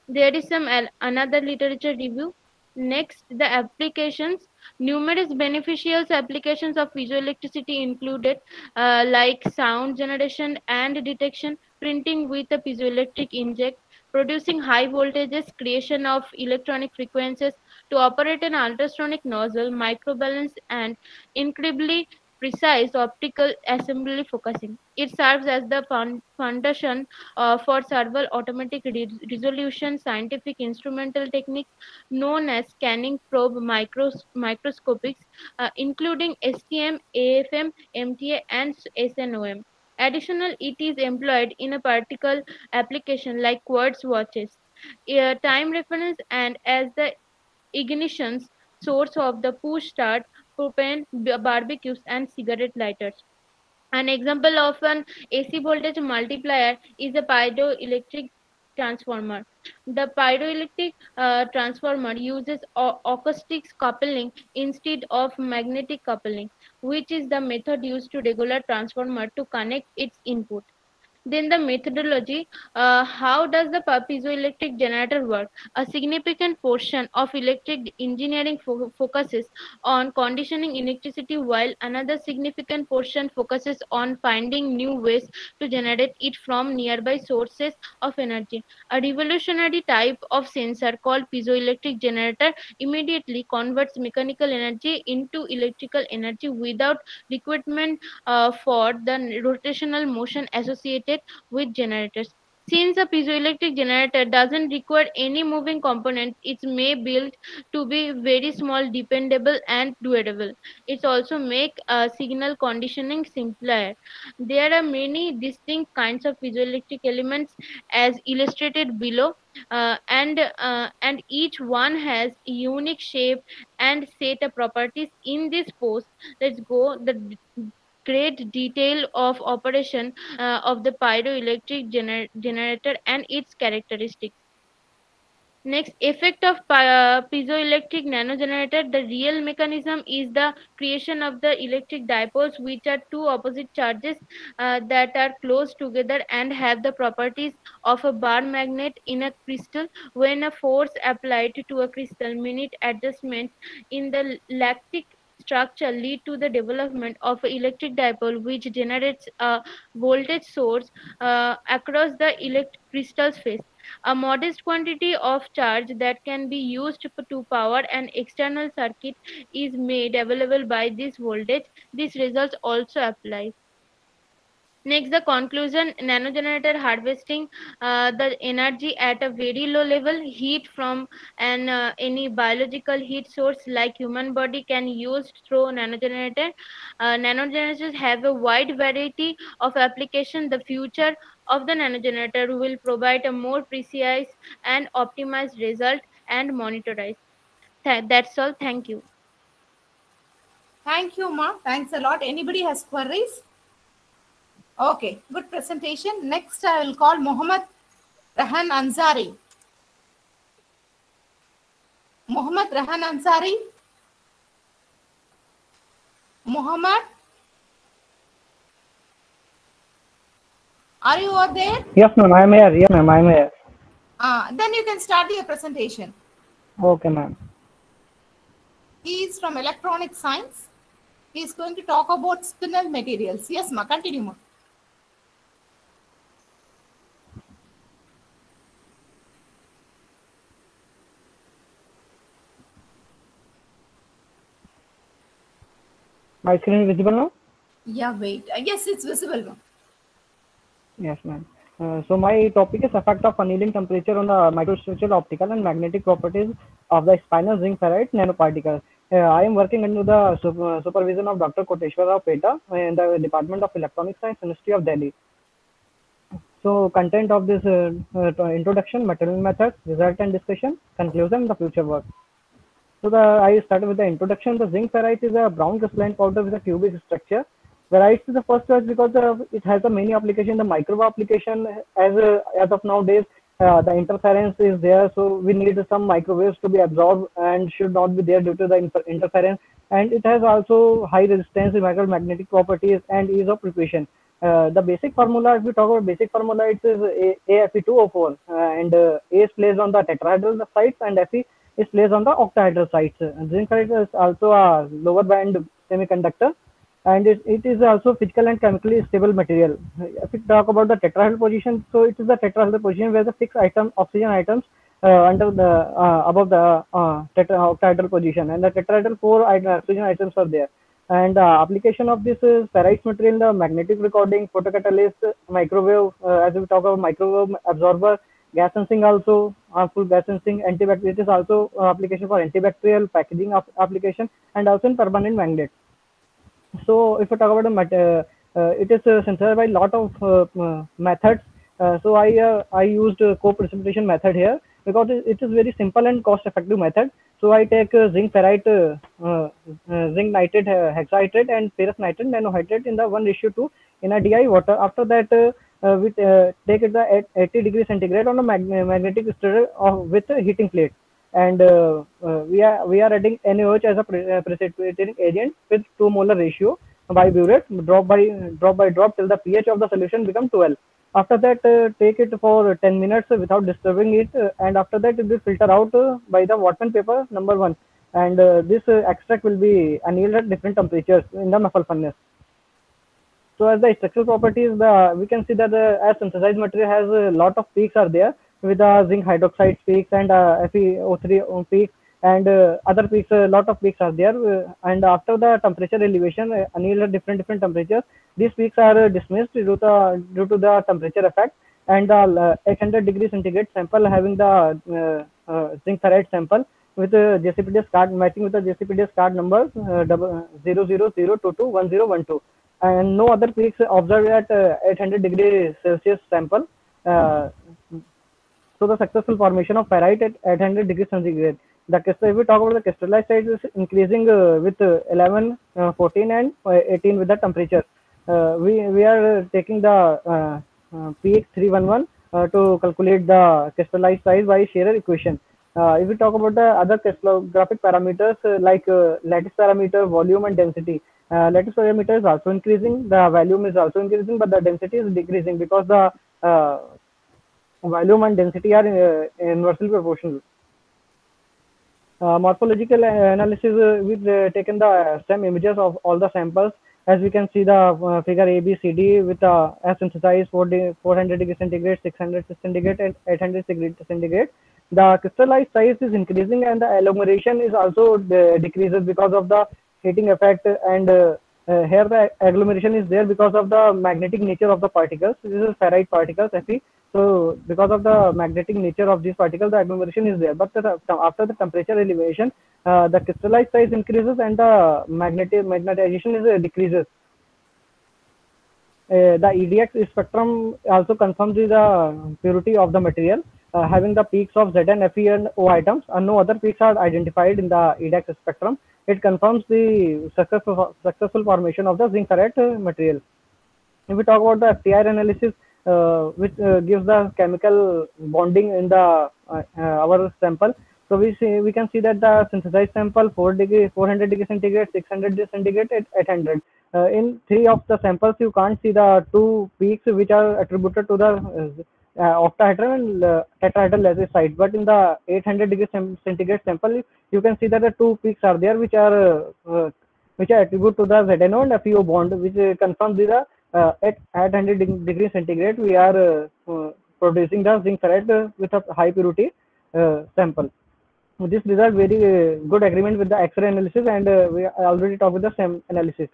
There is some another literature review. Next, the applications. Numerous beneficial applications of piezoelectricity included uh, like sound generation and detection, printing with a piezoelectric inkjet, producing high voltages, creation of electronic frequencies to operate an ultrasonic nozzle, microbalance, and incredibly precise optical assembly focusing. It serves as the foundation uh, for several automatic re- resolution scientific instrumental techniques known as scanning probe micros- microscopics, uh, including STM, AFM, MTA, and SNOM. Additional, it is employed in a particle application like quartz watches, time reference, and as the ignition source of the push start propane barbecues and cigarette lighters. An example of an AC voltage multiplier is a piezoelectric transformer. The piezoelectric uh, transformer uses acoustics coupling instead of magnetic coupling, which is the method used to regular transformer to connect its input. Then the methodology, uh, how does the piezoelectric generator work? A significant portion of electric engineering fo- focuses on conditioning electricity while another significant portion focuses on finding new ways to generate it from nearby sources of energy. A revolutionary type of sensor called piezoelectric generator immediately converts mechanical energy into electrical energy without requirement uh, for the rotational motion associated with generators. Since a piezoelectric generator doesn't require any moving component, it's may built to be very small, dependable, and durable. It's also make uh, signal conditioning simpler. There are many distinct kinds of piezoelectric elements as illustrated below, uh, and uh, and each one has unique shape and set of properties. In this post, let's go the great detail of operation uh, of the pyroelectric gener- generator and its characteristics. Next, effect of uh, piezoelectric nanogenerator. The real mechanism is the creation of the electric dipoles, which are two opposite charges uh, that are close together and have the properties of a bar magnet in a crystal. When a force applied to a crystal, minute adjustment in the lattice structure lead to the development of an electric dipole which generates a voltage source uh, across the elect crystal's face a modest quantity of charge that can be used to- to power an external circuit is made available by this voltage. This result also applies Next, the conclusion nanogenerator harvesting uh, the energy at a very low level, heat from an uh, any biological heat source like human body can use through nanogenerator. Uh, nanogenerators have a wide variety of application. The future of the nanogenerator will provide a more precise and optimized result and monitorized. Th- that's all. Thank you. Thank you, Ma. Thanks a lot. Anybody has queries? Okay, good presentation. Next, I will call Mohammed Rahan Ansari. Mohammed Rahan Ansari. Mohammed, are you over there? Yes, ma'am. I'm here. Yes, ma'am. I'm here. Uh, then you can start your presentation. Okay, ma'am. He is from electronic science. He is going to talk about spinel materials. Yes, ma'am. Continue, ma. My screen is visible now? Yeah, wait. Uh, yes, it's visible, now. Yes, ma'am. Uh, so my topic is effect of annealing temperature on the microstructural optical and magnetic properties of the spinel zinc ferrite nanoparticle. Uh, I am working under the uh, supervision of Dr. Koteshwar Rao Peta in the Department of Electronic Science, University of Delhi. So content of this uh, uh, introduction, material methods, result and discussion, conclusion, the future work. So the I started with the introduction. The zinc ferrite is a brown crystalline powder with a cubic structure. Ferrite is the first choice because uh, it has a many application. The microwave application as uh, as of nowadays uh, the interference is there, so we need some microwaves to be absorbed and should not be there due to the inter- interference. And it has also high resistance, micromagnetic properties, and ease of preparation. Uh, the basic formula, if we talk about basic formula, it is A- AFE204, uh, and uh, A is placed on the tetrahedral sites, and Fe is placed on the octahedral sites. Zinc is also a lower band semiconductor, and it, it is also physical and chemically stable material. If we talk about the tetrahedral position, so it is the tetrahedral position where the six item oxygen items uh, under the uh, above the uh, octahedral position, and the tetrahedral four oxygen items are there. And uh, application of this is ferrite material in the magnetic recording, photocatalyst, microwave. Uh, as we talk about microwave absorber, gas sensing also, harmful gas sensing, antibacterial. It is also uh, application for antibacterial packaging of application, and also in permanent magnet. So if we talk about the mat- uh, uh, it is synthesized by lot of methods. So I I used co-precipitation method here because it, is very simple and cost-effective method. So I take uh, zinc ferrite, uh, uh, zinc nitrate hexahydrate and ferrous nitrate nonahydrate in the one ratio two in a DI water. After that, uh, uh, we uh, take it at 80 degree centigrade on a mag- magnetic stirrer of, with a heating plate and uh, uh, we are we are adding NaOH as a pre- uh, precipitating agent with two molar ratio biburate drop by drop by drop till the pH of the solution become 12. After that, uh, take it for 10 minutes without disturbing it, uh, and after that it will filter out uh, by the Whatman paper number one. And uh, this uh, extract will be annealed at different temperatures in the muffle furnace. So as the structural properties, the we can see that the as synthesized material has a lot of peaks are there with the zinc hydroxide peaks and uh, FeO3 peaks and uh, other peaks. A lot of peaks are there, uh, and after the temperature elevation, uh, annealed at different different temperatures, these peaks are uh, dismissed due to the due to the temperature effect. And the uh, 800 degree centigrade sample having the zinc ferrite sample with the JCPDS card matching with the JCPDS card number uh, double, 000221012 and no other peaks observed at uh, 800 degree Celsius sample. Uh, so the successful formation of ferrite at 800 degree centigrade. The crystal, if we talk about the crystallized size is increasing uh, with uh, 11, uh, 14 and uh, 18 with the temperature. We, we are taking the peak 311 uh, to calculate the crystallized size by Scherrer equation. Uh, if we talk about the other crystallographic parameters uh, like uh, lattice parameter, volume and density, lattice parameter is also increasing, the volume is also increasing, but the density is decreasing because the volume and density are inversely proportional. Uh, morphological analysis, uh, we've uh, taken the STEM images of all the samples. As we can see the figure A, B, C, D with as synthesized 400 degree centigrade, 600 centigrade, and 800 degree centigrade. The crystallized size is increasing and the agglomeration is also de- decreases because of the heating effect and uh, uh, here the agglomeration is there because of the magnetic nature of the particles. This is ferrite particles, Fe. So because of the magnetic nature of these particles, the agglomeration is there. But the, after the temperature elevation, uh, the crystallized size increases and the magnetic magnetization is uh, decreases. Uh, the EDX spectrum also confirms the purity of the material, uh, having the peaks of Z and Fe and O items, and no other peaks are identified in the EDX spectrum. It confirms the successful, successful formation of the zinc ferrite uh, material. If we talk about the FTIR analysis, uh, which uh, gives the chemical bonding in the our sample. So we see we can see that the synthesized sample 4 degree 400 degree centigrade, 600 degree centigrade, at 800. Uh, in three of the samples, you can't see the two peaks which are attributed to the uh, uh, octahedral and uh, tetrahedral lattice site. But in the 800 degree centigrade sample, you can see that the two peaks are there which are uh, which are attributed to the ZNO and FeO bond, which uh, confirms the uh, at 800 degree centigrade we are uh, uh, producing the zinc ferrite uh, with a high purity uh, sample. This result very uh, good agreement with the X-ray analysis and uh, we already talked with the SEM analysis.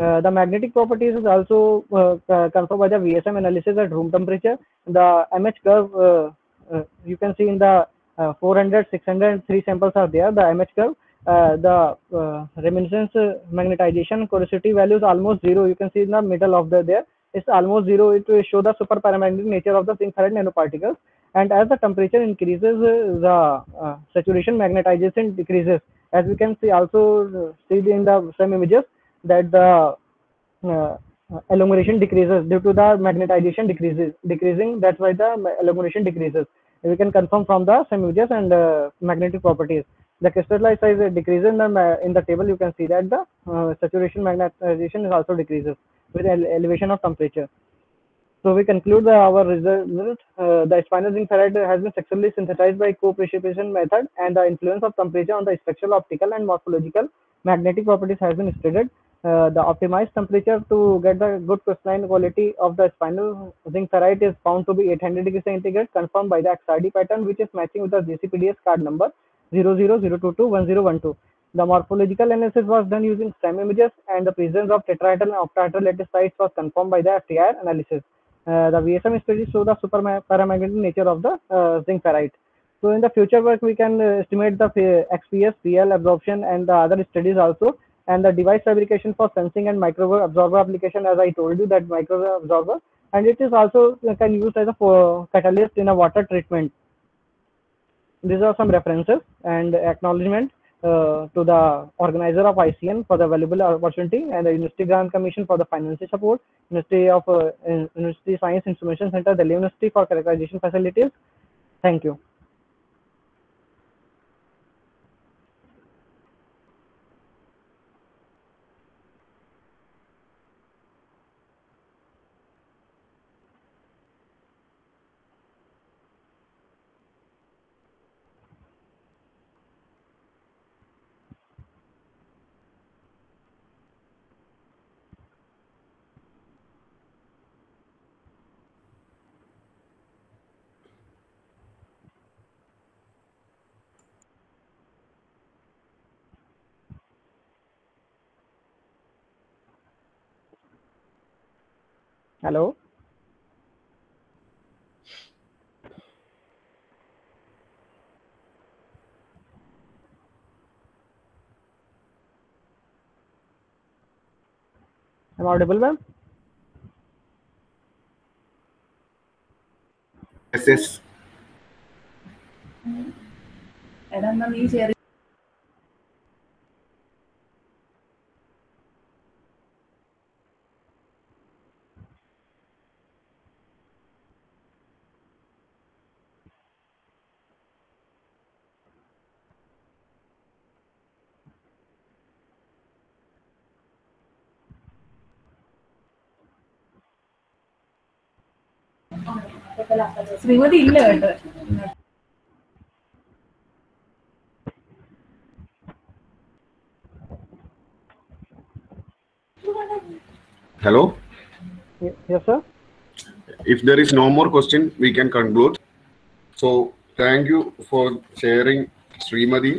Uh, the magnetic properties is also uh, confirmed by the VSM analysis at room temperature. The MH curve uh, uh, you can see in the uh, 400, 600, three samples are there. The MH curve, the remanence magnetization porosity value is almost zero. You can see in the middle of the there. It's almost zero. It will show the super paramagnetic nature of the ferrite nanoparticles. And as the temperature increases, the saturation magnetization decreases. As we can see also see in the same images that the uh, uh, elongation decreases due to the magnetization decreases decreasing that's why the elongation decreases we can confirm from the some images and uh, magnetic properties the crystallized size decreases in the in the table you can see that the uh, saturation magnetization is also decreases with ele- elevation of temperature so we conclude the, our result. Uh, the spinel zinc ferrite has been successfully synthesized by co-precipitation method, and the influence of temperature on the structural, optical, and morphological magnetic properties has been studied. Uh, the optimized temperature to get the good crystalline quality of the spinel zinc ferrite is found to be 800 degrees centigrade, confirmed by the XRD pattern, which is matching with the JCPDS card number 0002221012. The morphological analysis was done using STEM images, and the presence of tetrahedral and octahedral lattice sites was confirmed by the FTIR analysis. Uh, the VSM studies show the super paramagnetic nature of the uh, zinc ferrite. So in the future work, we can uh, estimate the uh, XPS, PL absorption, and the other studies also, and the device fabrication for sensing and microwave absorber application, as I told you, that microwave absorber, and it is also uh, can use as a catalyst in a water treatment. These are some references and acknowledgement uh, to the organizer of ICN for the valuable opportunity and the University Grant Commission for the financial support, University of uh, University Science Information Center, the University for characterization facilities. Thank you. Hello am audible ma'am yes yes adam ma'am is here ശ്രീമതി ഇല്ല കേട്ടോ Hello. Ye- Yes, sir. If there is no more question, we can conclude. So thank you for sharing, Srimadi.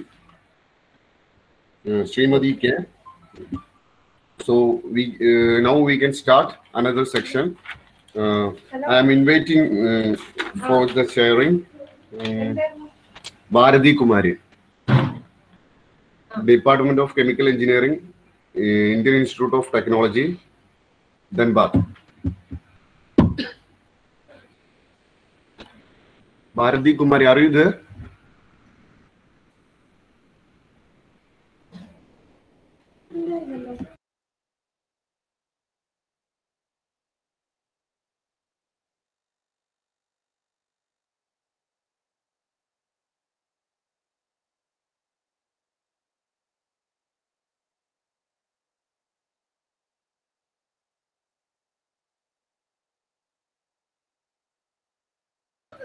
Uh, Srimadi K. So we uh, now we can start another section. Uh, I am inviting uh, for the sharing um, Bharati Kumari, Department of Chemical Engineering, uh, Indian Institute of Technology, Dhanbad. Bharati Kumari, are you there?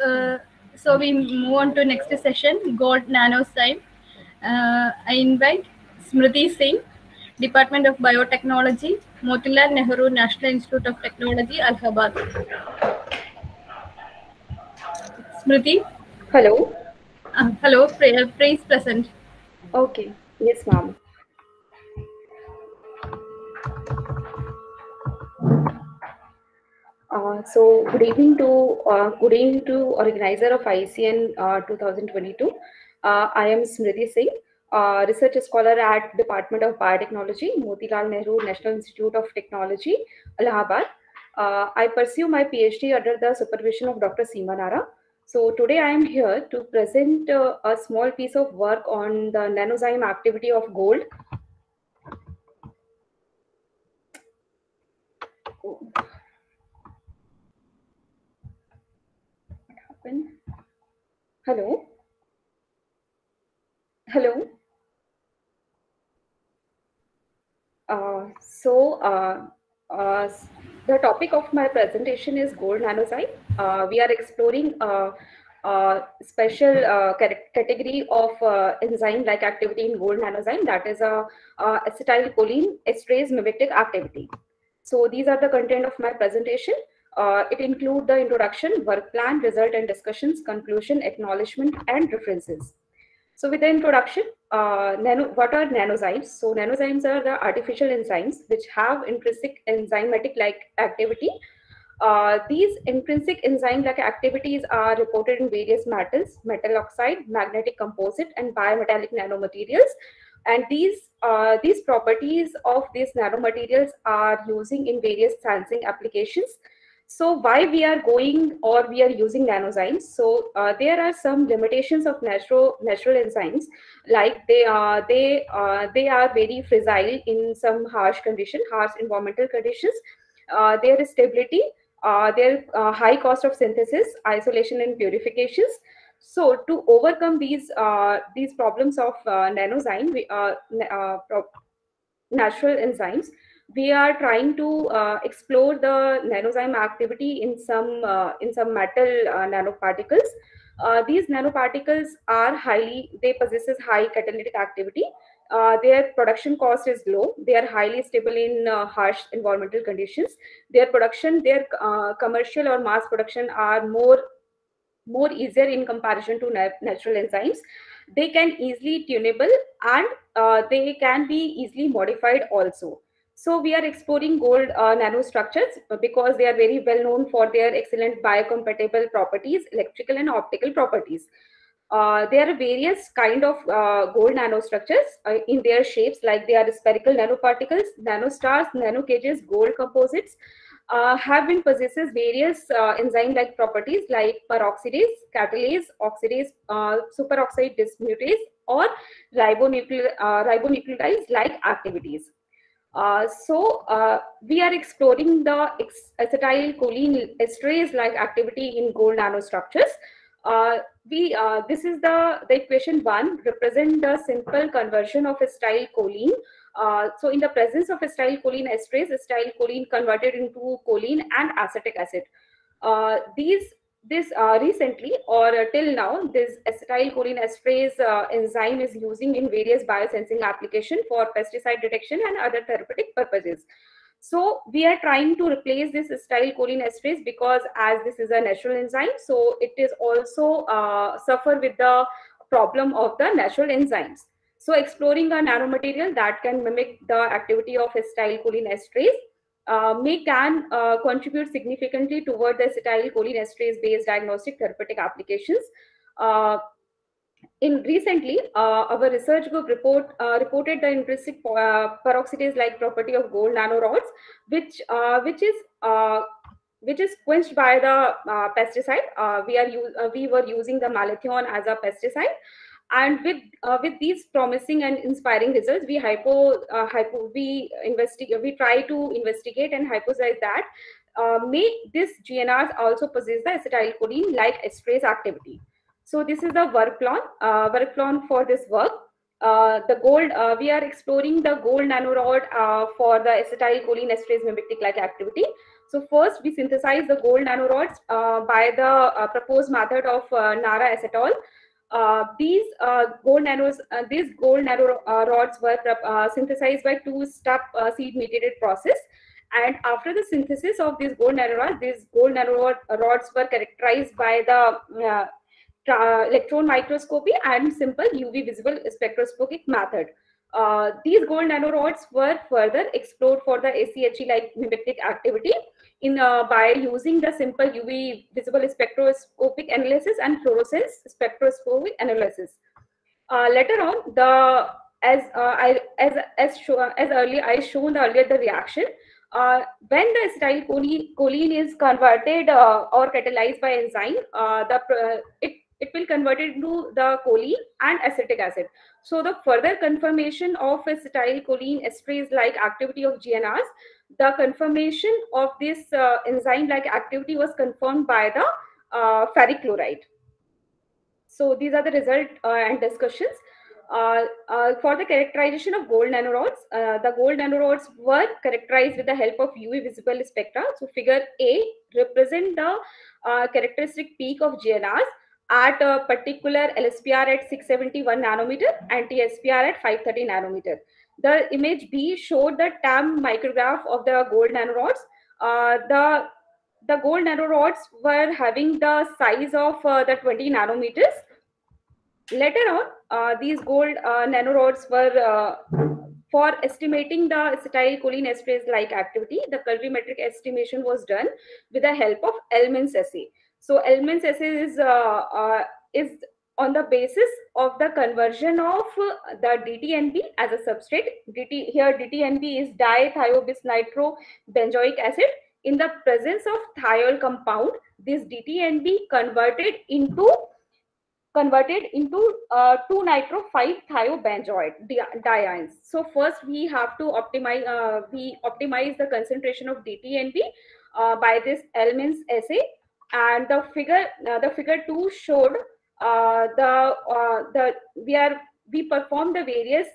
Uh, so we move on to next session, Gold Nano Science. Uh, I invite Smriti Singh, Department of Biotechnology, Motilal Nehru National Institute of Technology, Allahabad. Smriti, Hello. uh, hello, please present. Okay. Yes, ma'am. Uh, so good evening to uh, good evening to organizer of ICN uh, 2022. Uh, I am Smriti Singh, uh, research scholar at Department of Biotechnology, Motilal Nehru National Institute of Technology, Allahabad. I pursue my PhD under the supervision of Dr. Seema Nara. So today I am here to present a small piece of work on the nanozyme activity of gold Oh. What happened? Hello? Hello? Uh, so, uh, uh, the topic of my presentation is gold nanozyme. Uh, we are exploring a, a special uh, category of uh, enzyme-like activity in gold nanozyme, that is a, a acetylcholine esterase mimetic activity. So these are the content of my presentation. Uh, it include the introduction, work plan, result and discussions, conclusion, acknowledgement, and references. So with the introduction, uh, nano, what are nanozymes? So nanozymes are the artificial enzymes which have intrinsic enzymatic-like activity. Uh, these intrinsic enzyme-like activities are reported in various metals, metal oxide, magnetic composite, and bimetallic nanomaterials. And these, uh, these properties of these nanomaterials are using in various sensing applications. So why we are going or we are using nanozymes? So uh, there are some limitations of natural natural enzymes, like they are they uh, they are very fragile in some harsh condition, harsh environmental conditions. Uh, their stability, uh, their uh, high cost of synthesis, isolation, and purifications. So to overcome these uh, these problems of uh, nanozyme, we, uh, uh, natural enzymes, we are trying to uh, explore the nanozyme activity in some uh, in some metal uh, nanoparticles. Uh, these nanoparticles are highly they possesses high catalytic activity. Uh, their production cost is low. They are highly stable in uh, harsh environmental conditions. Their production, their commercial or mass production are more more easier in comparison to na- natural enzymes. They can easily tunable and uh, they can be easily modified also. So we are exploring gold uh, nanostructures because they are very well known for their excellent biocompatible properties, electrical and optical properties. Uh, there are various kind of uh, gold nanostructures uh, in their shapes, like they are spherical nanoparticles, nanostars, nanocages, gold composites, uh, have been possesses various uh, enzyme-like properties like peroxidase, catalase, oxidase, uh, superoxide dismutase, or ribonucle- uh, ribonucleotide-like activities. Uh, so uh, we are exploring the acetylcholine esterase-like activity in gold nanostructures. Uh, we uh, this is the the equation one represent the simple conversion of acetylcholine. Uh, so in the presence of acetylcholine esterase, acetylcholine converted into choline and acetic acid. These this uh, recently or uh, till now this acetylcholine esterase uh, enzyme is using in various biosensing application for pesticide detection and other therapeutic purposes. So we are trying to replace this acetylcholine esterase because as this is a natural enzyme so it is also uh, suffer with the problem of the natural enzymes. So exploring a nanomaterial that can mimic the activity of acetylcholine esterase uh, may can uh, contribute significantly toward the acetylcholine esterase based diagnostic therapeutic applications. Uh, in recently, uh, our research group report uh, reported the intrinsic uh, peroxidase-like property of gold nanorods, which which is which is quenched by the pesticide. We are we were using the malathion as a pesticide, and with uh, with these promising and inspiring results, we hypo uh, hypo we investigate we try to investigate and hypothesize that uh, may this GNRs also possess the acetylcholine-like esterase activity. So this is the work plan, uh, work plan for this work. Uh, the gold, uh, we are exploring the gold nanorod for the acetylcholine esterase mimetic-like activity. So first, we synthesize the gold nanorods by the proposed method of Nara acetol. Uh, these uh, gold nanos, uh, these gold nanorods were uh, synthesized by two-step uh, seed-mediated process. And after the synthesis of these gold nanorods, these gold nanorods were characterized by the electron microscopy and simple UV visible spectroscopic method. Uh, these gold nanorods were further explored for the ACHE-like mimetic activity in uh, by using the simple UV visible spectroscopic analysis and fluorescence spectroscopic analysis. Uh, later on, the as uh, I as as show, as earlier I shown earlier the reaction uh, when the acetylcholine choline is converted or catalyzed by enzyme, the it it will convert it into the choline and acetic acid. So the further confirmation of acetylcholine esterase-like activity of GNRs the confirmation of this uh, enzyme-like activity was confirmed by the uh, ferric chloride. So these are the result uh, and discussions. Uh, uh, for the characterization of gold nanorods, uh, the gold nanorods were characterized with the help of UV visible spectra. So figure A represent the characteristic peak of GNRs at a particular LSPR at 671 nanometer and TSPR at 530 nanometer. The image B showed the TEM micrograph of the gold nanorods. Uh, the the gold nanorods were having the size of uh, the 20 nanometers. Later on, uh, these gold uh, nanorods were uh, for estimating the acetylcholine esterase-like activity. The colorimetric estimation was done with the help of Ellman's assay. So Ellman's assay is, uh, uh, is on the basis of the conversion of uh, the DTNB as a substrate. DT, here DTNB is dithiobis nitrobenzoic acid. In the presence of thiol compound, this DTNB converted into converted into uh, 2 nitro 5 thiobenzoate di- dienes. So first we have to optimize uh, we optimize the concentration of DTNB uh, by this Ellman's assay and the figure uh, the figure 2 showed uh, the uh, the we are we perform the various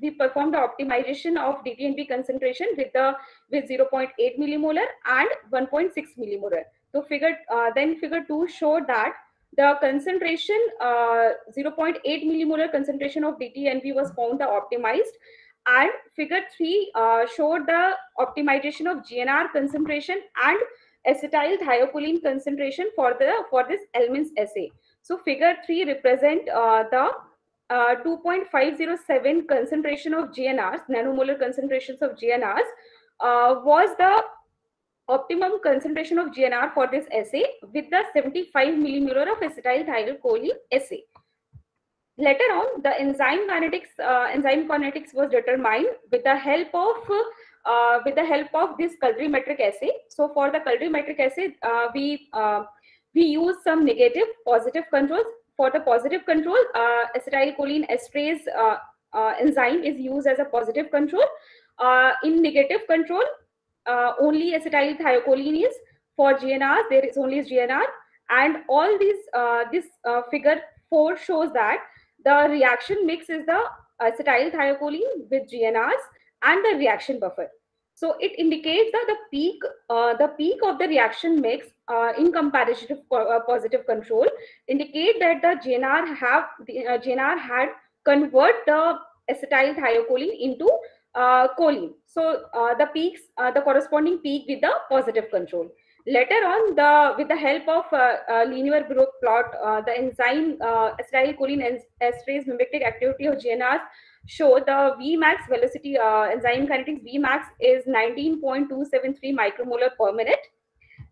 we perform the optimization of DTNB concentration with the with 0.8 millimolar and 1.6 millimolar. So figure then figure 2 showed that the concentration uh, 0.8 millimolar concentration of DTNB was found the optimized and figure 3 uh, showed the optimization of GNR concentration and acetyl thiocholine concentration for the for this Ellman's assay. So figure 3 represent uh, the uh, 2.507 concentration of GNRs, nanomolar concentrations of GNRs, uh, was the optimum concentration of GNR for this assay with the 75 millimolar of acetyl thiocholine assay. Later on, the enzyme kinetics, uh, enzyme kinetics was determined with the help of uh, with the help of this colorimetric assay. So for the colorimetric assay, uh, we uh, we use some negative, positive controls. For the positive control, uh, acetylcholine esterase uh, enzyme is used as a positive control. In negative control, only acetyl thiocholine is. For GNR, there is only GNR. And all these, this figure 4 shows that the reaction mix is the acetyl thiocholine with GNRs and the reaction buffer. So it indicates that the peak, uh, the peak of the reaction mix uh, in comparison to uh, positive control indicate that the GNR have the uh, GNR had convert the acetyl thiocholine into uh, choline. So uh, the peaks, the corresponding peak with the positive control. Later on, the with the help of linear growth plot, the enzyme uh, acetylcholine esterase mimetic activity of GNRs show the Vmax velocity uh, enzyme kinetics Vmax is 19.273 micromolar per minute.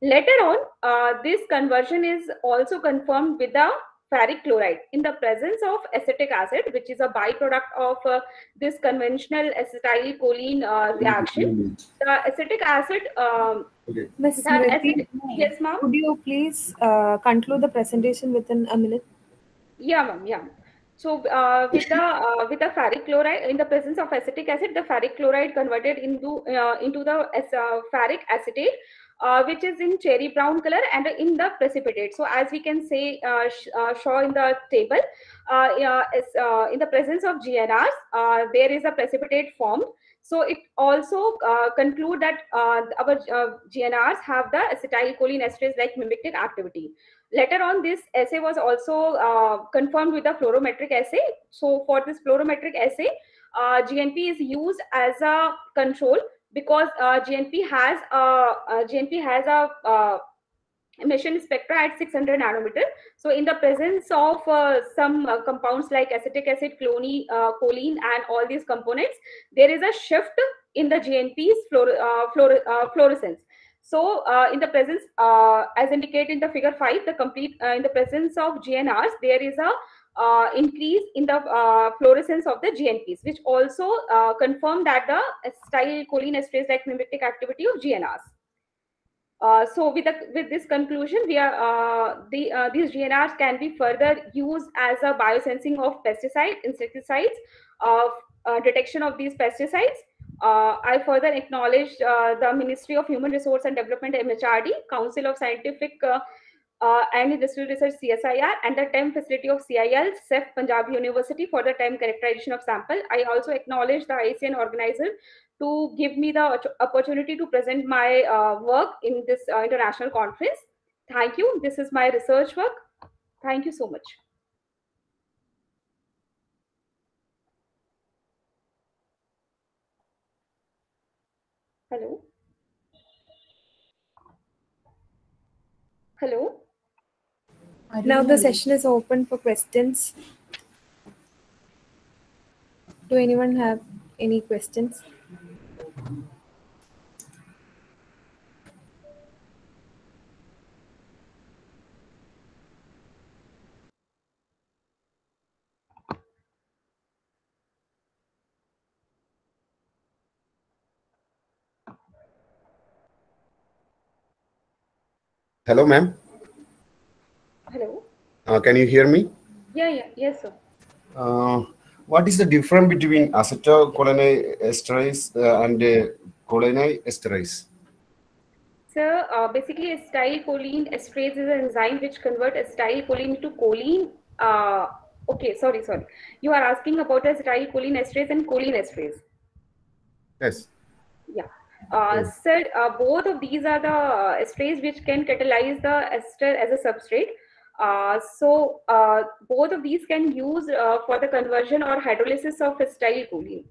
Later on, uh, this conversion is also confirmed with the ferric chloride in the presence of acetic acid, which is a byproduct of uh, this conventional acetylcholine uh, reaction. The acetic acid, um, Okay. Ms. acid, yes, ma'am. could you please uh, conclude the presentation within a minute? Yeah, ma'am. Yeah. So uh, with the uh, with the ferric chloride in the presence of acetic acid, the ferric chloride converted into uh, into the uh, ferric acetate, uh, which is in cherry brown color and in the precipitate. So as we can say, uh, sh- show in the table, in the presence of GNRs, there is a precipitate formed. So it also conclude that our GNRs have the acetylcholine esterase like mimetic activity. Later on, this assay was also uh, confirmed with the fluorometric assay. So for this fluorometric assay, uh, GNP is used as a control because uh, GNP has a uh, GNP has a uh, emission spectra at 600 nanometer. So in the presence of uh, some uh, compounds like acetic acid, clone, uh, choline, and all these components, there is a shift in the GNP's fluor- uh, fluor- uh, fluorescence. So uh, in the presence, uh, as indicated in the figure 5, the complete uh, in the presence of GNRs, there is a uh, increase in the uh, fluorescence of the GNPs, which also uh, confirm that the acetylcholine esterase like mimetic activity of GNRs. So with, the, with this conclusion, we are the these GNRs can be further used as a biosensing of pesticide, insecticides, of detection of these pesticides, Uh, I further acknowledge uh, the Ministry of Human Resource and Development, MHRD, Council of Scientific uh, uh, and Industrial Research, CSIR, and the TEM facility of CIL, CEF Punjab University for the TEM characterization of sample. I also acknowledge the ICN organizer to give me the opportunity to present my uh, work in this uh, international conference. Thank you. This is my research work. Thank you so much. Hello. Hello. Now the session is open for questions. Do anyone have any questions? Hello, ma'am. Hello. Uh, can you hear me? Yeah, yeah, yes, sir. Uh, what is the difference between acetylcholinesterase uh, and uh, cholinesterase? So uh, basically, acetylcholine esterase is an enzyme which converts acetylcholine to choline. Uh, okay, sorry, sorry. You are asking about acetylcholine esterase and choline esterase. Yes. Yeah. Uh, so uh, both of these are the esterase which can catalyze the ester as a substrate. Uh, so uh, both of these can use uh, for the conversion or hydrolysis of acetylcholine.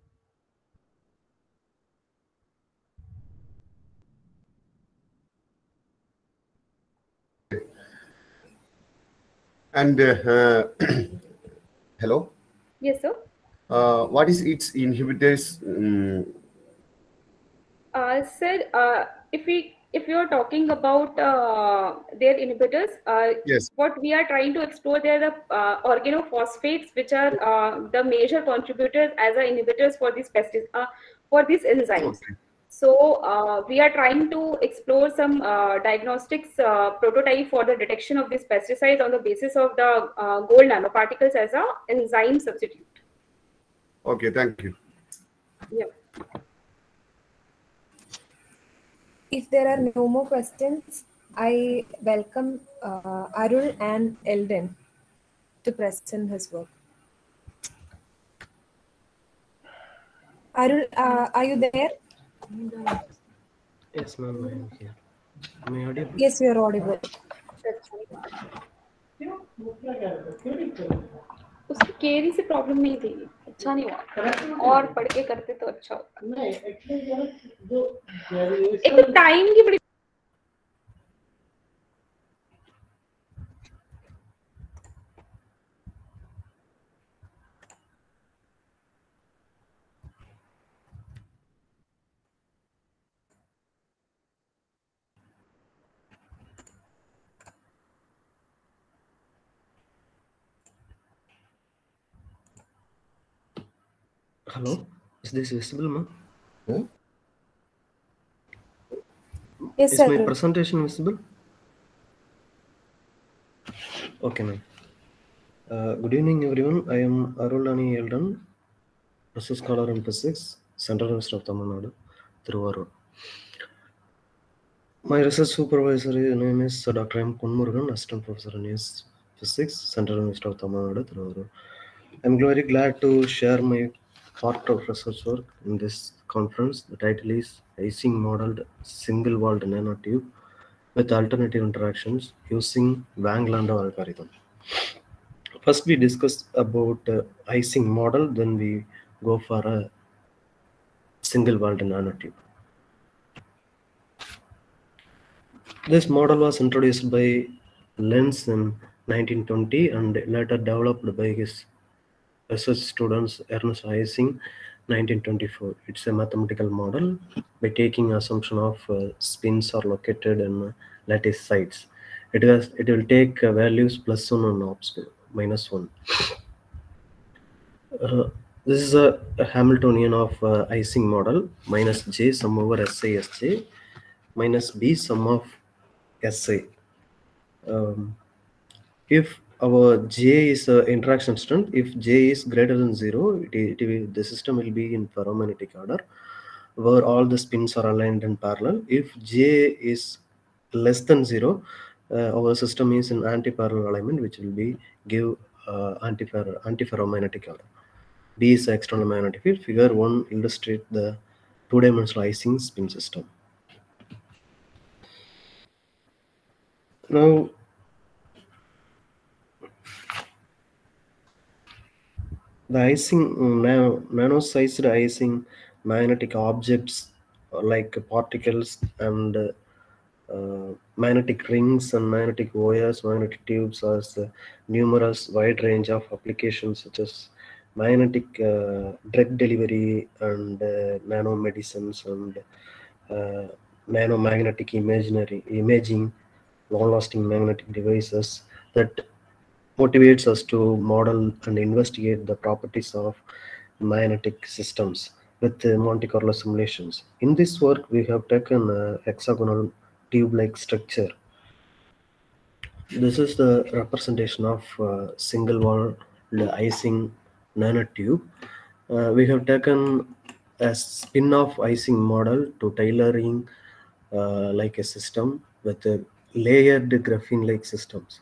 And uh, hello. Yes, sir. Uh, what is its inhibitors? Um, Uh, sir, uh, if we if you are talking about uh, their inhibitors, uh, Yes. what we are trying to explore there are the uh, organophosphates, which are uh, the major contributors as a inhibitors for these pestis uh, for these enzymes. okay. So uh, we are trying to explore some uh, diagnostics uh, prototype for the detection of these pesticides on the basis of the uh, gold nanoparticles as a enzyme substitute. Okay. Thank you. Yeah If there are no more questions, I welcome uh, Arul and Eldon to present his work. Arul, uh, are you there? Yes, ma'am, I am here. Am I audible? Yes, you are audible. उसकी केरी से problem नहीं थी अच्छा नहीं हुआ। और पढ़ के करते तो अच्छा होता। एक टाइम की बड़ी Hello, is this visible, ma'am? Yes, Is sir. my presentation visible? Okay, ma'am. Uh, good evening, everyone. I am Arulani Eldon, Professor Scholar in Physics, Central University of Tamil Nadu, Thiruvarur. My research supervisor name is Dr. M. Kunmurugan, Assistant Professor in Physics, Central University of Tamil Nadu, Thiruvarur. I'm very glad to share my part of research work in this conference. The title is Ising Modeled Single Walled Nanotube with Alternative Interactions Using Wang-Landau Algorithm. First, we discuss about uh, Ising model, then we go for a single walled nanotube. This model was introduced by Lenz in 1920 and later developed by his research students Ernst Ising 1924. It's a mathematical model by taking assumption of uh, spins are located in lattice sites. It has it will take uh, values plus one and minus one. Uh, this is a, a Hamiltonian of uh, Ising model minus j sum over si minus b sum of si. Um, if our j is a interaction strength if j is greater than zero it, it the system will be in ferromagnetic order where all the spins are aligned in parallel. If J is less than zero, uh, our system is in anti-parallel alignment, which will be give uh, antifer antiferromagnetic order. B is external magnetic field. Figure 1 illustrate the two-dimensional Ising spin system. Now, the Ising nano, nano-sized Ising magnetic objects uh, like particles and uh, uh, magnetic rings and magnetic wires, magnetic tubes has numerous wide range of applications such as magnetic uh, drug delivery and uh, nanomedicines and uh, nanomagnetic imaginary imaging, long-lasting magnetic devices that motivates us to model and investigate the properties of magnetic systems with uh, Monte Carlo simulations. In this work, we have taken a hexagonal tube-like structure. This is the representation of uh, single wall Ising nanotube. Uh, we have taken a spin-off Ising model to tailoring uh, like a system with a layered graphene-like systems.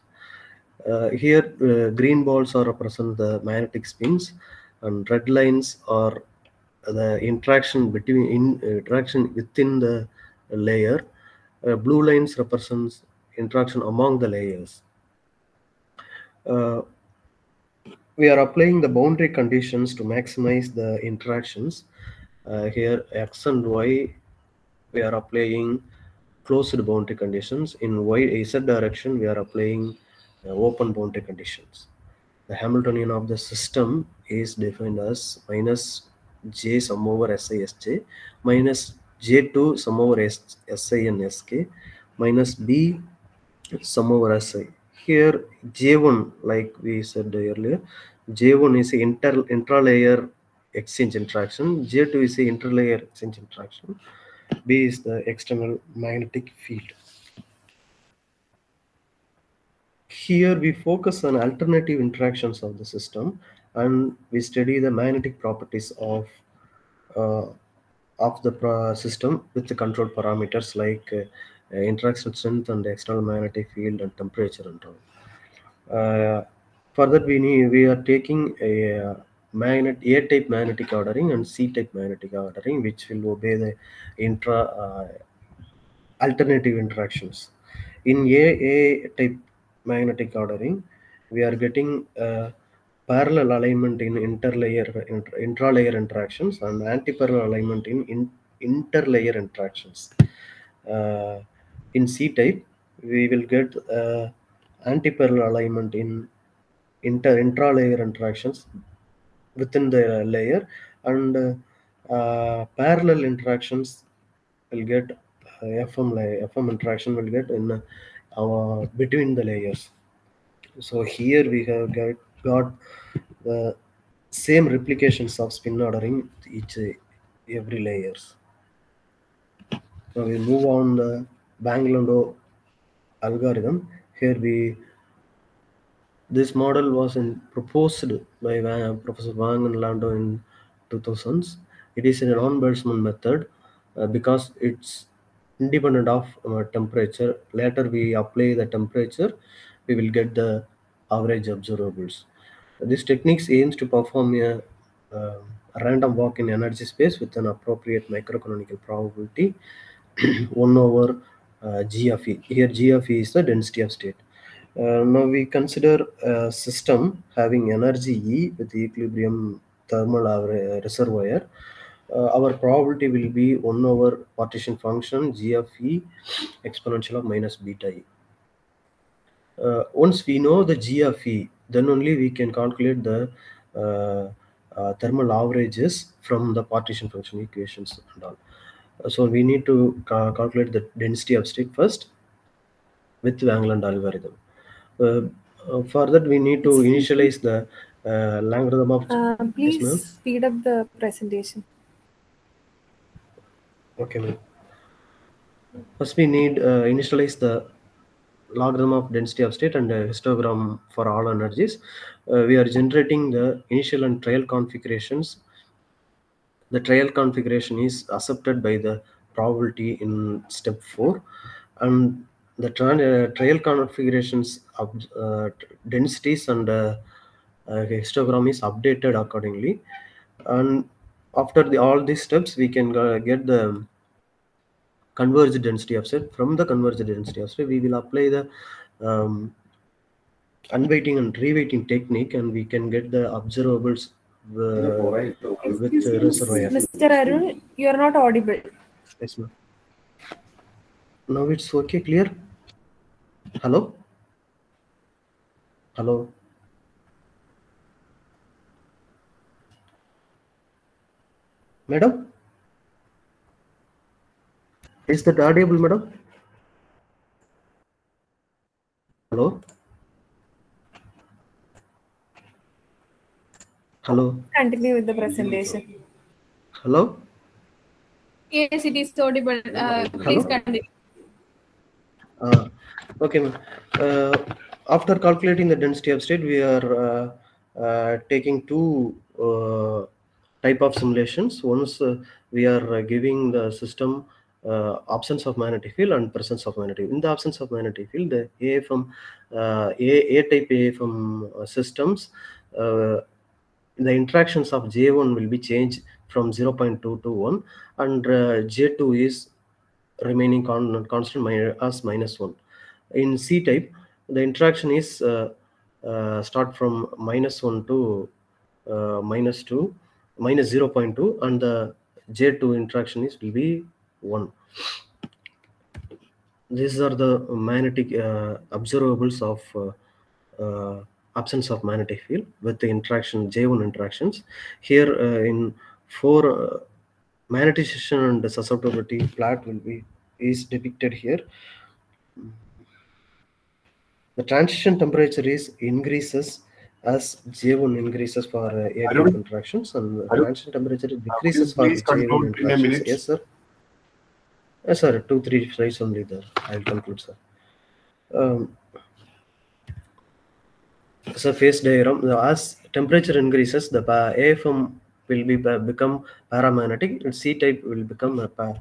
Uh, here, uh, green balls are represent the magnetic spins, and red lines are the interaction between in, interaction within the layer. Uh, blue lines represents interaction among the layers. Uh, we are applying the boundary conditions to maximize the interactions. Uh, here, x and y, we are applying closed boundary conditions. In y z direction, we are applying uh, open boundary conditions. The Hamiltonian of the system is defined as minus j sum over si sj minus j2 sum over s, and sk minus b sum over si. Here j1 like we said earlier, j1 is inter intralayer exchange interaction, j2 is a interlayer exchange interaction, b is the external magnetic field. Here we focus on alternative interactions of the system and we study the magnetic properties of uh, of the system with the control parameters like uh, interaction strength and external magnetic field and temperature and all. Uh, for that we need we are taking a uh, magnet A type magnetic ordering and C type magnetic ordering which will obey the intra uh, alternative interactions. In A A type magnetic ordering, we are getting uh, parallel alignment in interlayer inter, intralayer interactions and anti-parallel alignment in, in interlayer interactions. Uh, in C type, we will get uh, anti-parallel alignment in inter intralayer interactions within the layer and uh, parallel interactions will get uh, FM FM interaction will get in uh, our between the layers. So here we have got, got the same replications of spin ordering each uh, every layers. So we move on the Wang-Landau algorithm. Here we this model was in, proposed by Professor Wang and Landau in 2000s. It is a non-Boltzmann method uh, because it's independent of uh, temperature. Later we apply the temperature, we will get the average observables. This technique aims to perform a, uh, a random walk in energy space with an appropriate microcanonical probability 1 over uh, G of E. Here G of E is the density of state. Uh, now we consider a system having energy E with equilibrium thermal average reservoir. Uh, our probability will be 1 over partition function G of E exponential of minus beta E. Uh, once we know the G of E, then only we can calculate the uh, uh, thermal averages from the partition function equations and all. So we need to ca calculate the density of state first with Wang-Landau algorithm. Uh, uh, for that, we need to initialize the uh, of. Uh, Yes, please ma'am. speed up the presentation. Okay, ma'am. First, we need uh, initialize the logarithm of density of state and a histogram for all energies. Uh, we are generating the initial and trial configurations the trial configuration is accepted by the probability in step 4 and the tran- uh, trial configurations of uh, densities and uh, uh, histogram is updated accordingly and after the, all these steps we can uh, get the converged density of set. From the converged density of set we will apply the um, unweighting and reweighting technique and we can get the observables uh, with me, reservoir Mr. Arun, you are not audible. yes ma'am. Now it's okay clear? Hello? Hello madam is that audible madam hello hello Continue with the presentation. hello Yes, it is audible. Uh, please continue. Uh, okay, ma'am. Uh, after calculating the density of state, we are uh, uh, taking two uh, type of simulations. Once uh, we are uh, giving the system uh, absence of magnetic field and presence of magnetic. field. In the absence of magnetic field, the AFM, uh, A, A type AFM uh, systems, uh, the interactions of J1 will be changed from 0.2 to 1 and uh, J2 is remaining con- constant minus as minus 1 in c type the interaction is start from minus 1 to minus 2 minus 0.2 and the j2 interaction is will be 1 these are the magnetic uh, observables of uh, uh, absence of magnetic field with the interaction j1 interactions. Here uh, in four uh, magnetization and susceptibility plot will be is depicted here. The transition temperature is increases as J1 increases for uh, air Arun? interactions and the Arun? temperature decreases for please J1 conclude interactions. Yes, sir. Yes, sir. Two, three slides only there. I'll conclude, sir. Um, so phase diagram, as temperature increases, the AFM will be become paramagnetic and C type will become a pa-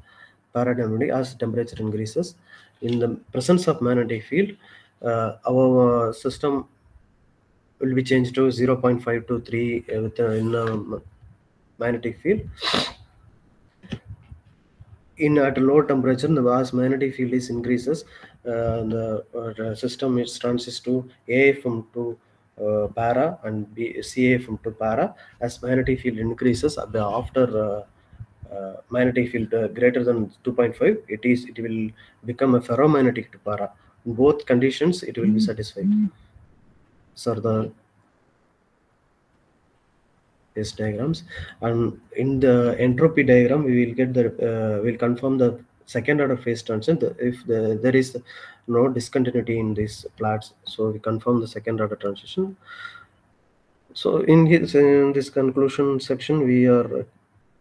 paradynamic as temperature increases. In the presence of magnetic field, uh, our uh, system will be changed to 0.5 to 3 uh, with uh, in um, magnetic field. In at low temperature, the as magnetic field is increases, uh, the, uh, the system is transitions to A from to uh, para and B, from to para. As magnetic field increases, uh, after uh, uh, magnetic field uh, greater than 2.5, it is it will become a ferromagnetic to para. In both conditions, it will be satisfied. So the phase diagrams. And in the entropy diagram we will get the uh, we'll confirm the second order phase transition if the, there is no discontinuity in these plots so we confirm the second order transition. So in in this conclusion section we are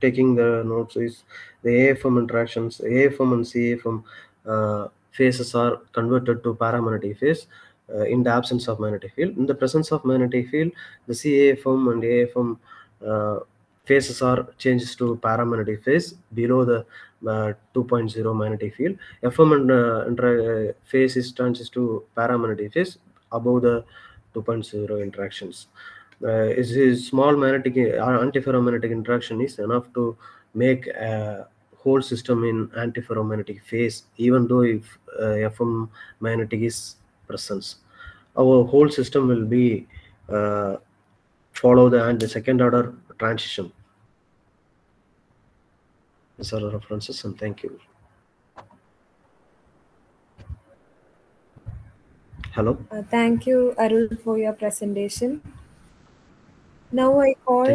taking the notes is the AFM interactions AFM and CAFM uh, phases are converted to paramagnetic phase uh, in the absence of magnetic field in the presence of magnetic field the CAFM and AFM uh, phases are changes to paramagnetic phase below the uh, 2.0 magnetic field. FM and uh, uh, phase is changes to paramagnetic phase above the 2.0 interactions. Uh, is is small magnetic uh, antiferromagnetic interaction is enough to make a whole system in antiferromagnetic phase, even though if uh, FM magnetic is presence, our whole system will be uh, follow the and the second order transition. These are the references and thank you. Hello. Uh, thank you, Arul, for your presentation. Now I call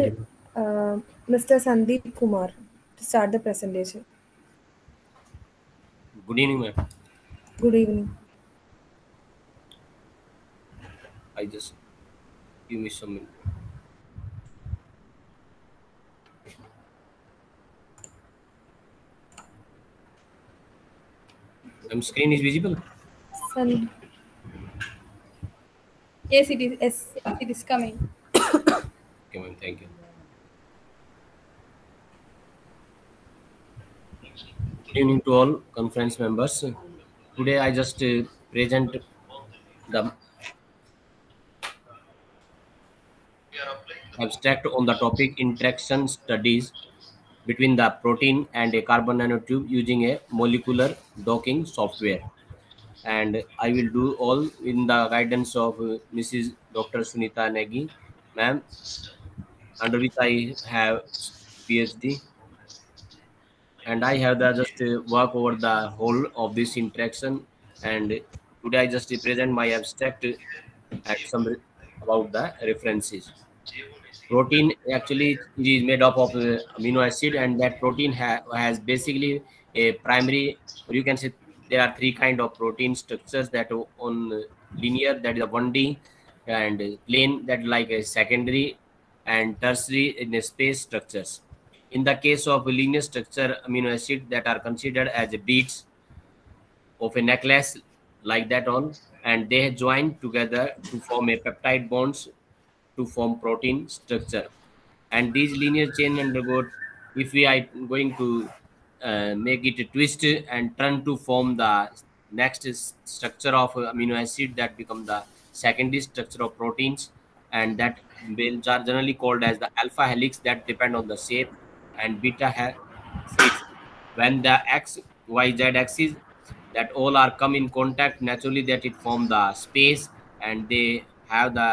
uh, Mr. Sandeep Kumar to start the presentation. Good evening, ma'am. Good evening. I just give me some minute. Um, screen is visible. San- Yes, it is. Yes, it is coming. Okay, ma'am. Thank you. Good evening to all conference members. Today I just uh, present the abstract on the topic interaction studies between the protein and a carbon nanotube using a molecular docking software. And I will do all in the guidance of uh, Mrs. Dr. Sunita Negi, ma'am, under which I have PhD. And I have the just uh, work over the whole of this interaction. And today I just present my abstract uh, and some about the references protein actually is made up of uh, amino acid and that protein ha has basically a primary you can say there are three kind of protein structures that on linear that is a 1d and plane that like a secondary and tertiary in a space structures. In the case of linear structure amino acid that are considered as beads of a necklace like that on and they join together to form a peptide bonds to form protein structure. And these linear chain undergo if we are going to uh, make it a twist and turn to form the next structure of amino acid that become the secondary structure of proteins. And that are generally called as the alpha helix that depend on the shape and beta helix when the x y z axis that all are come in contact naturally that it form the space and they have the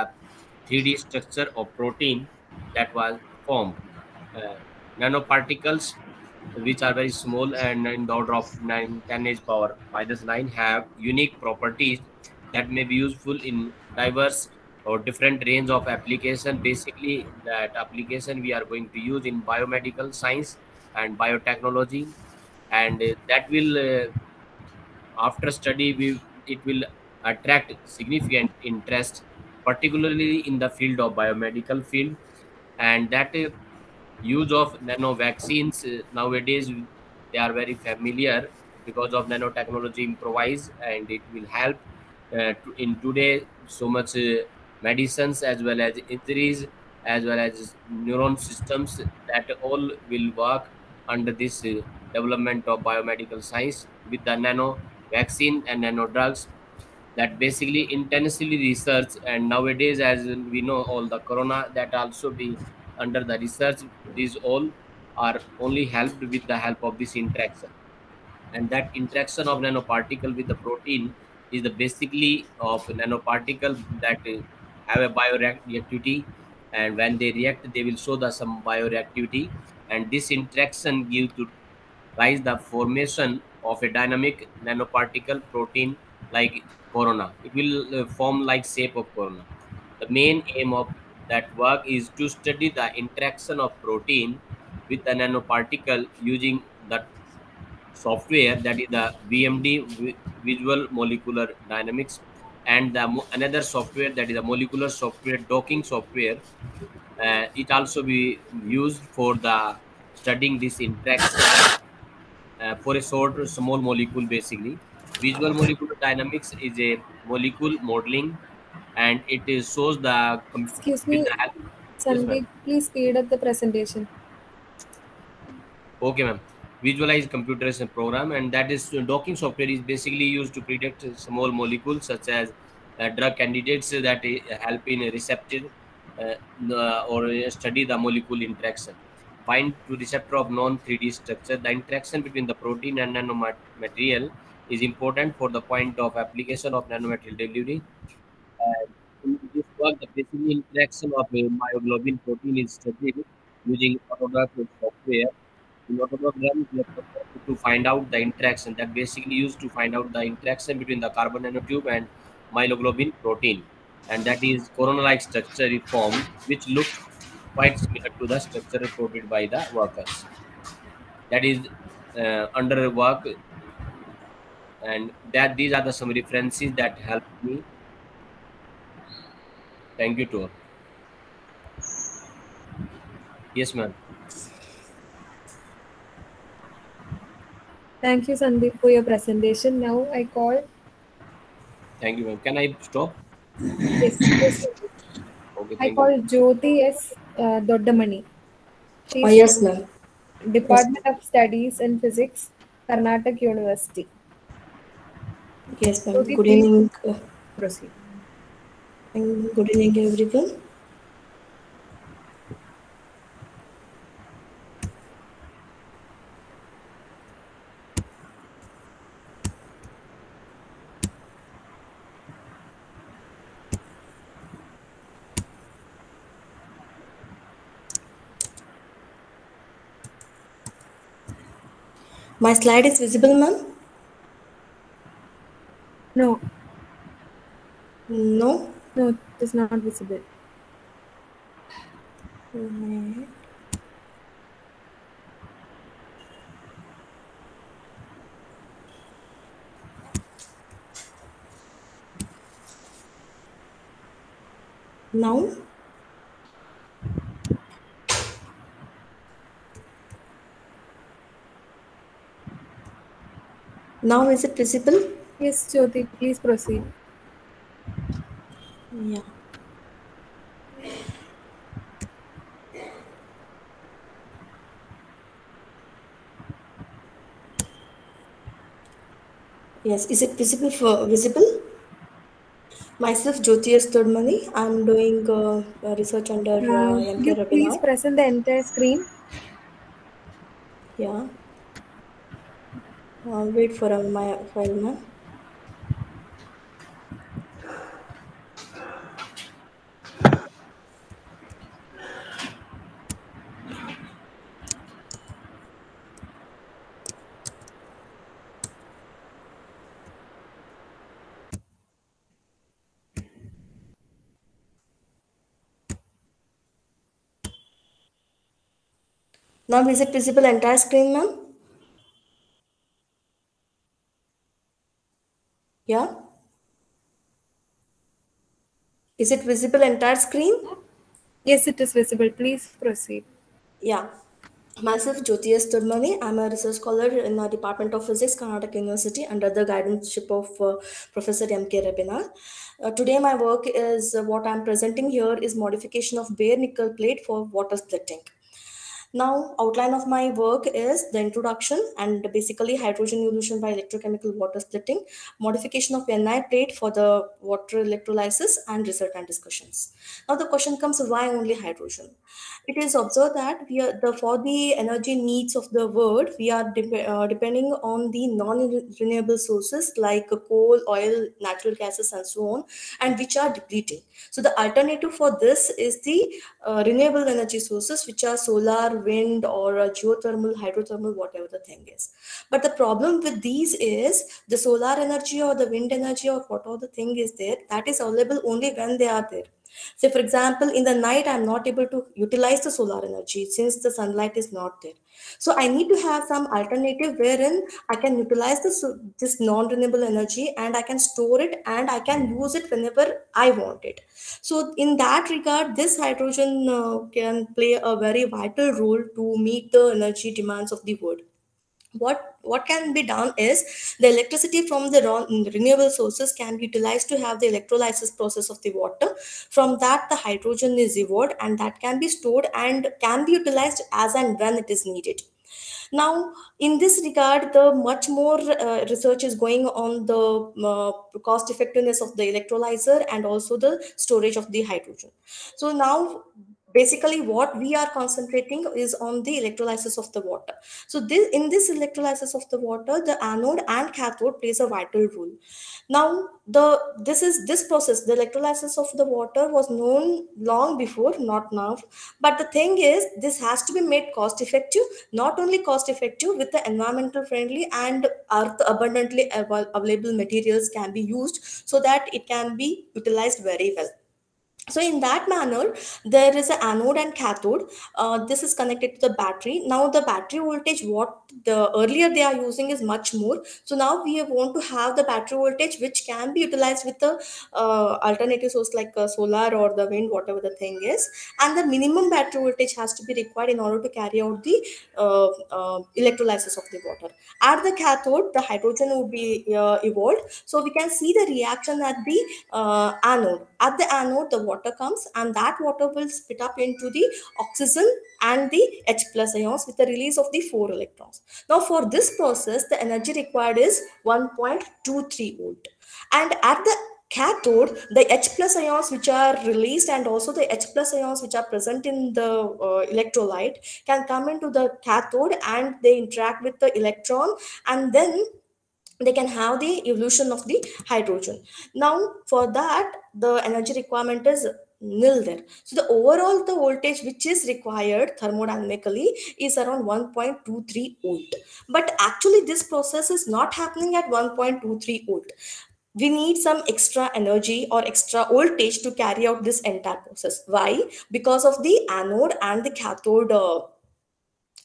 3D structure of protein that was formed. Uh, nanoparticles, which are very small and in the order of 9, 10 h power minus 9, have unique properties that may be useful in diverse or different range of application. Basically, that application we are going to use in biomedical science and biotechnology, and uh, that will, uh, after study, we it will attract significant interest particularly in the field of biomedical field. And that uh, use of nano vaccines uh, nowadays they are very familiar because of nanotechnology improvise and it will help uh, to, in today so much uh, medicines as well as injuries as well as neuron systems that all will work under this uh, development of biomedical science with the nano vaccine and nano drugs that basically intensely research and nowadays as we know all the corona that also be under the research these all are only helped with the help of this interaction. And that interaction of nanoparticle with the protein is the basically of nanoparticle that have a bioreactivity and when they react they will show the some bioreactivity. And this interaction give to rise the formation of a dynamic nanoparticle protein like corona. It will uh, form like shape of corona. The main aim of that work is to study the interaction of protein with a nanoparticle using that software that is the VMD Visual Molecular Dynamics and the another software that is a molecular software docking software. Uh, it also be used for the studying this interaction uh, for a short small molecule basically visual molecular dynamics is a molecule modeling and it is shows the excuse me. Sandeep, please speed up the presentation. Okay ma'am. Visualize computerization program and that is docking software is basically used to predict small molecules such as uh, drug candidates that help in receptor uh, or study the molecule interaction. Bind to receptor of non 3d structure. The interaction between the protein and nanomaterial is important for the point of application of nanomaterial delivery. And in this work, the basic interaction of a myoglobin protein is studied using autograph software. In autograph to find out the interaction that basically used to find out the interaction between the carbon nanotube and myoglobin protein. And that is corona-like structure formed, which looks quite similar to the structure reported by the workers. That is uh, under work and that these are the some references that help me. Thank you to all. Yes ma'am. Thank you sandeep for your presentation. Now i call. Thank you ma'am. Can i stop? Yes, yes okay, i call you. jyoti s uh, doddamani She's oh, yes ma'am. Department yes. of studies and physics Karnataka University. Yes, ma'am. Jyoti, Good evening. Proceed. and Good evening, everyone. My slide is visible, ma'am? No, No? no, it is not visible. Mm, Now? Now is it visible? Yes, Jyoti, please proceed. Yeah. Yes, is it visible for visible? Myself, Jyoti S. Todmani. I'm doing uh, uh, research under uh, Uh, you please Rabinar. present the entire screen. Yeah. I'll wait for uh, my file, ma'am. Now is it visible entire screen, ma'am? Yeah. Is it visible entire screen? Yes, it is visible. Please proceed. Yeah. Myself, Jyoti S. Doddamani. I'm a research scholar in the Department of Physics, Karnataka University, under the guidance of uh, Professor M.K. Rabinal. Uh, today, my work is uh, what I'm presenting here is modification of bare nickel plate for water splitting. Now, outline of my work is the introduction and basically hydrogen evolution by electrochemical water splitting, modification of Ni plate for the water electrolysis, and research and discussions. Now, the question comes: Why only hydrogen? It is observed that we are the for the energy needs of the world, we are dep- uh, depending on the non-renewable sources like coal, oil, natural gases, and so on, and which are depleting. So, the alternative for this is the uh, renewable energy sources, which are solar, wind, or uh, geothermal, hydrothermal, whatever the thing is. But the problem with these is the solar energy or the wind energy or whatever the thing is there, that is available only when they are there. Say, for example, in the night, I'm not able to utilize the solar energy since the sunlight is not there. So I need to have some alternative wherein I can utilize this, this non-renewable energy and I can store it and I can use it whenever I want it. So in that regard, this hydrogen uh, can play a very vital role to meet the energy demands of the world what what can be done is the electricity from the renewable sources can be utilized to have the electrolysis process of the water. From that the hydrogen is evolved and that can be stored and can be utilized as and when it is needed. Now in this regard the much more uh, research is going on the uh, cost effectiveness of the electrolyzer and also the storage of the hydrogen. So now basically what we are concentrating is on the electrolysis of the water. So this in this electrolysis of the water the anode and cathode plays a vital role. Now the this is this process the electrolysis of the water was known long before not now. But the thing is this has to be made cost effective not only cost effective with the environmental friendly and earth abundantly available materials can be used so that it can be utilized very well so in that manner there is an anode and cathode. Uh, this is connected to the battery. Now the battery voltage what the earlier they are using is much more. So now we want to have the battery voltage which can be utilized with the uh, alternative source like uh, solar or the wind whatever the thing is. And the minimum battery voltage has to be required in order to carry out the uh, uh, electrolysis of the water. At the cathode the hydrogen would be uh, evolved. So we can see the reaction at the uh, anode. At the anode the water comes and that water will split up into the oxygen and the H plus ions with the release of the four electrons. Now for this process, the energy required is 1.23 volt. And at the cathode, the H plus ions which are released and also the H plus ions which are present in the uh, electrolyte can come into the cathode and they interact with the electron and then they can have the evolution of the hydrogen. Now for that, the energy requirement is nil there. So the overall the voltage which is required thermodynamically is around 1.23 volt. But actually this process is not happening at 1.23 volt we need some extra energy or extra voltage to carry out this entire process. Why? Because of the anode and the cathode uh,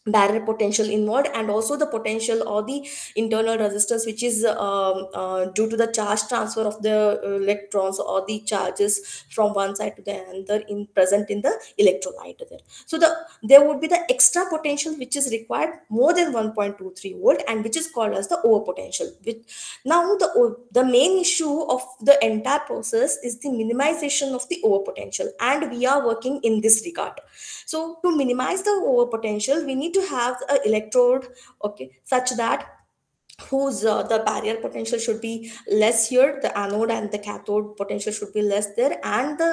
barrier potential involved and also the potential or the internal resistance which is um, uh, due to the charge transfer of the electrons or the charges from one side to the other in present in the electrolyte there. So the there would be the extra potential which is required more than 1.23 volt and which is called as the over potential which now the the main issue of the entire process is the minimization of the over potential and we are working in this regard. So to minimize the over potential we need to have an electrode okay such that whose uh, the barrier potential should be less here the anode and the cathode potential should be less there and the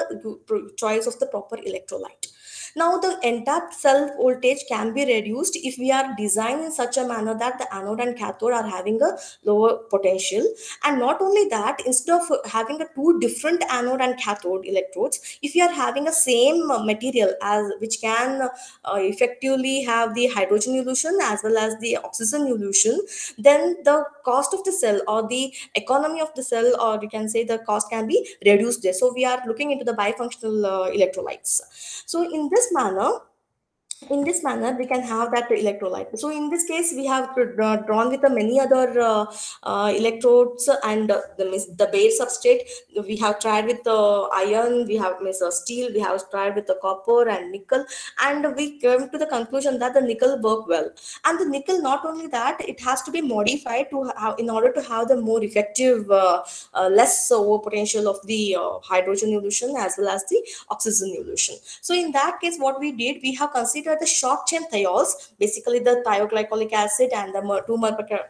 choice of the proper electrolyte now the entire cell voltage can be reduced if we are designed in such a manner that the anode and cathode are having a lower potential. And not only that, instead of having a two different anode and cathode electrodes, if you are having a same material as which can uh, effectively have the hydrogen evolution as well as the oxygen evolution, then the cost of the cell or the economy of the cell or you can say the cost can be reduced there. So we are looking into the bifunctional uh, electrolytes. So in this manner, in this manner we can have that electrolyte. So in this case we have drawn with the many other uh, uh, electrodes and uh, the, the bare substrate. We have tried with the iron we have miss, steel we have tried with the copper and nickel and we came to the conclusion that the nickel work well. And the nickel not only that it has to be modified to have in order to have the more effective uh, uh, less over potential of the uh, hydrogen evolution as well as the oxygen evolution. So in that case what we did we have considered the short chain thiols, basically the thioglycolic acid and the 2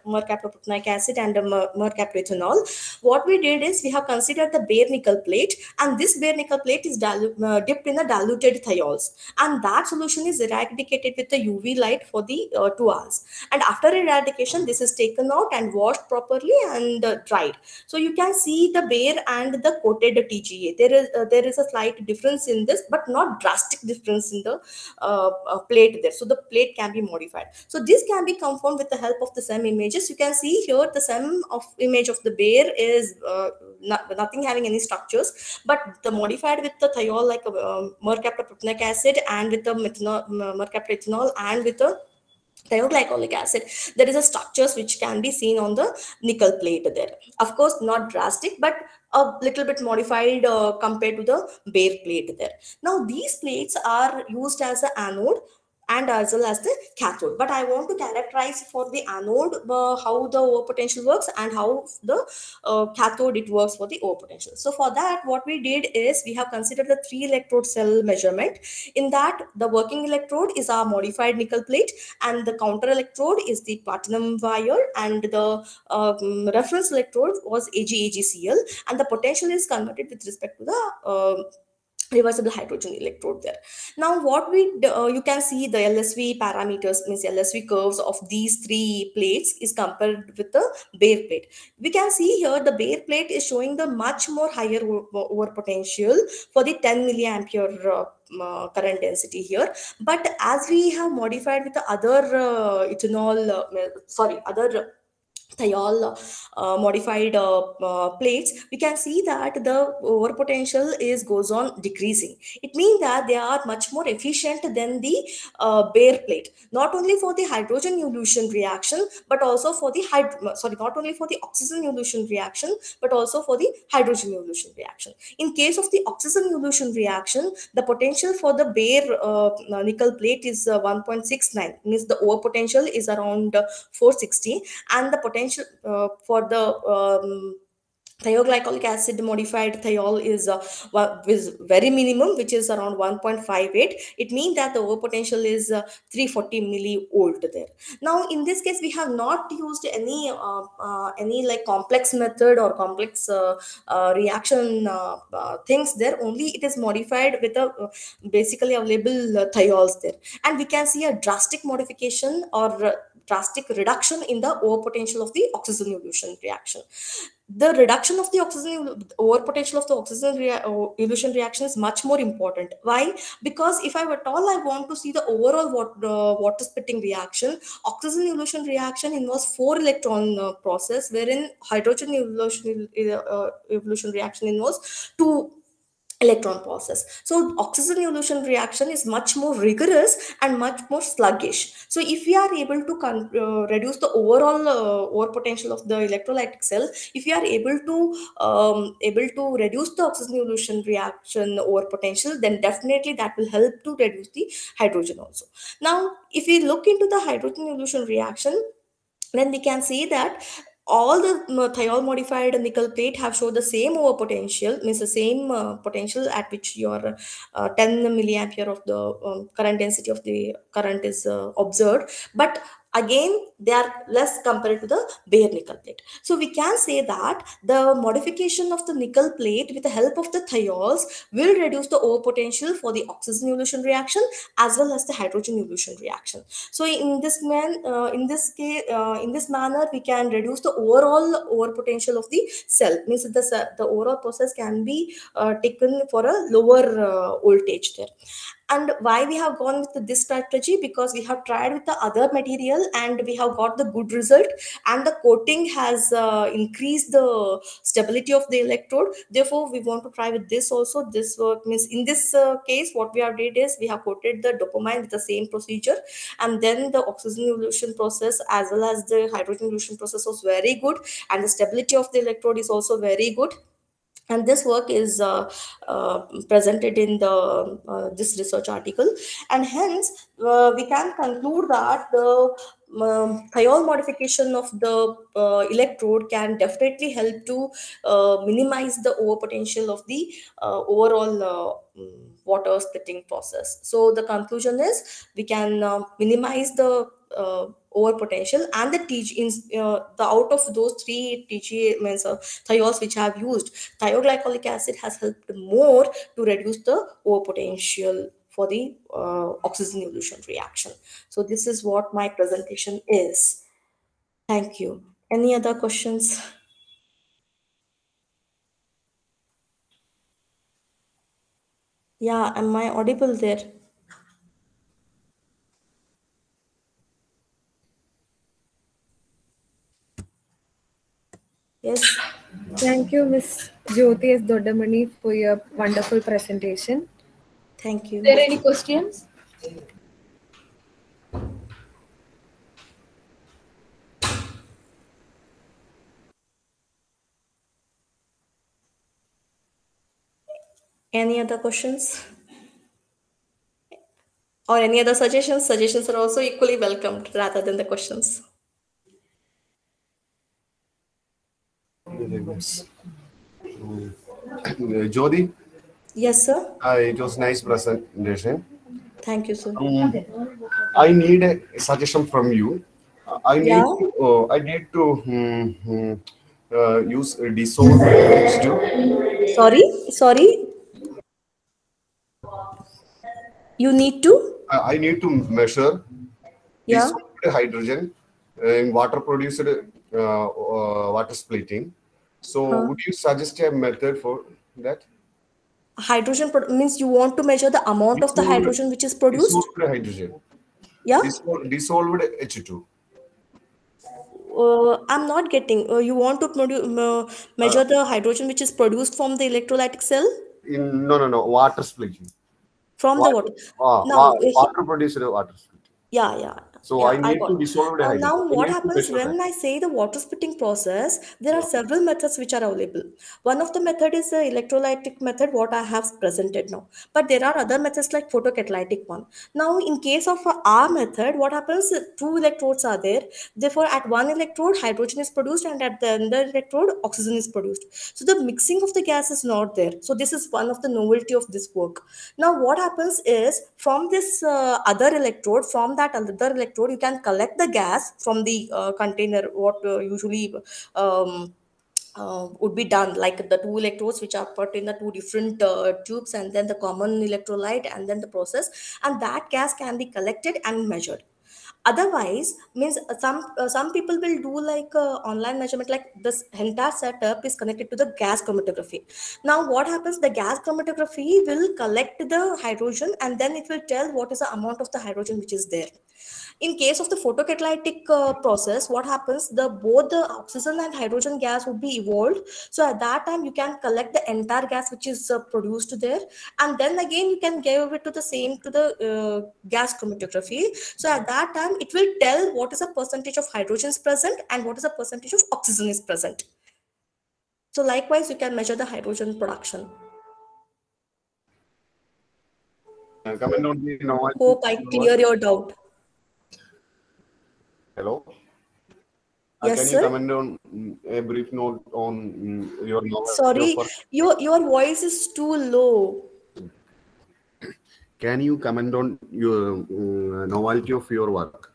mercaptopropanoic acid and the mercaptoethanol. What we did is we have considered the bare nickel plate and this bare nickel plate is uh, dipped in the diluted thiols and that solution is eradicated with the UV light for the uh, two hours. And after eradication, this is taken out and washed properly and uh, dried. So you can see the bare and the coated TGA. There is uh, there is a slight difference in this, but not drastic difference in the uh, uh, plate there. So the plate can be modified. So this can be confirmed with the help of the SEM images. You can see here the SEM of image of the bare is uh, not, nothing having any structures, but the modified with the thiol like uh, mercaptopropanoic acid and with the methanol, mercaptoethanol and with the thioglycolic acid there is a structures which can be seen on the nickel plate there of course not drastic but a little bit modified uh, compared to the bare plate there. Now these plates are used as an anode and as well as the cathode. But I want to characterize for the anode uh, how the over potential works and how the uh, cathode it works for the over potential. So for that, what we did is we have considered the three electrode cell measurement. In that, the working electrode is our modified nickel plate and the counter electrode is the platinum wire and the um, reference electrode was AgAgCl and the potential is converted with respect to the uh, reversible hydrogen electrode there. Now what we uh, you can see the lsv parameters means lsv curves of these three plates is compared with the bare plate. We can see here the bare plate is showing the much more higher over potential for the 10 milliampere uh, uh, current density here. But as we have modified with the other uh, ethanol uh, sorry other thiol uh, modified uh, uh, plates we can see that the over potential is goes on decreasing. It means that they are much more efficient than the uh, bare plate. Not only for the hydrogen evolution reaction but also for the sorry not only for the oxygen evolution reaction but also for the hydrogen evolution reaction. In case of the oxygen evolution reaction the potential for the bare uh, nickel plate is uh, 1.69 means the over potential is around 460 and the potential uh, for the um, thioglycolic acid modified thiol is uh, is very minimum which is around 1.58 it means that the over potential is uh, 340 millivolt there. Now in this case we have not used any uh, uh, any like complex method or complex uh, reaction things there. Only it is modified with a basically available thiols there. And we can see a drastic modification or drastic reduction in the over potential of the oxygen evolution reaction. The reduction of the oxygen over potential of the oxygen rea- uh, reaction is much more important. Why? Because if i at all i want to see the overall water, uh, water splitting reaction. Oxygen evolution reaction involves four electron uh, process wherein hydrogen evolution uh, evolution reaction involves two electron process so oxygen evolution reaction is much more rigorous and much more sluggish. So if we are able to uh, reduce the overall uh, over potential of the electrolytic cell if we are able to um, able to reduce the oxygen evolution reaction over potential then definitely that will help to reduce the hydrogen also. Now if we look into the hydrogen evolution reaction then we can see that all the uh, thiol modified nickel plate have showed the same over potential means the same uh, potential at which your uh, 10 milliampere of the um, current density of the current is uh, observed. But again they are less compared to the bare nickel plate. So we can say that the modification of the nickel plate with the help of the thiols will reduce the over potential for the oxygen evolution reaction as well as the hydrogen evolution reaction. So in this man uh, in this case uh, in this manner we can reduce the overall over potential of the cell. Means the the overall process can be uh, taken for a lower uh, voltage there and why we have gone with this strategy? Because we have tried with the other material and we have got the good result and the coating has uh, increased the stability of the electrode. Therefore we want to try with this also. This work means in this uh, case what we have did is we have coated the dopamine with the same procedure and then the oxygen evolution process as well as the hydrogen evolution process was very good and the stability of the electrode is also very good and this work is uh, uh, presented in the uh, this research article. And hence uh, we can conclude that the um, thiol modification of the uh, electrode can definitely help to uh, minimize the over potential of the uh, overall uh, mm, water splitting process. So the conclusion is we can uh, minimize the over potential and the TG uh, the out of those three TGA means uh, thiols which I have used thioglycolic acid has helped more to reduce the over potential for the uh, oxygen evolution reaction. So this is what my presentation is. Thank you. Any other questions? Yeah am i audible there yes Thank you, Miss Jyoti S. Doddamani, for your wonderful presentation. Thank you. Are there any questions? Any other questions? Or any other suggestions? Suggestions are also equally welcomed rather than the questions. Jodi, Yes, sir. uh, it was nice presentation. Thank you, sir. Um, I need a suggestion from you. Uh, I need Yeah. to, uh, I need to hmm, uh, use a dissolved H2. Sorry, sorry. You need to? I I need to measure Yeah. hydrogen in water produced uh, uh, water splitting. So, Huh. would you suggest a method for that? Hydrogen means you want to measure the amount of the hydrogen which is produced? Dissolved hydrogen. Yeah. Dissol- dissolved H2. Uh, I'm not getting. Uh, you want to produ- uh, measure the hydrogen which is produced from the electrolytic cell? In no no no water splitting. From the water? Ah, Now, wa- uh, water produced water splitting. Yeah, yeah. So Yeah, I I need got to dissolve the now, what happens when. I say the water splitting process? There are several methods which are available. One of the method is the electrolytic method, what I have presented now. But there are other methods like photocatalytic one. Now, in case of our method, what happens? Two electrodes are there. Therefore, at one electrode, hydrogen is produced, and at the other electrode, oxygen is produced. So the mixing of the gas is not there. So this is one of the novelty of this work. Now, what happens is from this uh, other electrode, from that other electrode, you can collect the gas from the uh, container. What uh, usually um, uh, would be done like the two electrodes which are put in the two different uh, tubes and then the common electrolyte and then the process and that gas can be collected and measured. Otherwise means some uh, some people will do like uh, online measurement like this entire setup is connected to the gas chromatography. Now what happens? The gas chromatography will collect the hydrogen and then it will tell what is the amount of the hydrogen which is there in case of the photocatalytic uh, process what happens? The both the oxygen and hydrogen gas would be evolved. So at that time you can collect the entire gas which is uh, produced there. And then again you can give it to the same to the uh, gas chromatography. So at that time it will tell what is the percentage of hydrogen is present and what is the percentage of oxygen is present. So likewise you can measure the hydrogen production. Uh, comment on the hope i clear your doubt Hello. Uh, Yes, can sir. you comment on a brief note on mm, your sorry your your your voice is too low Can you comment on your mm, novelty of your work?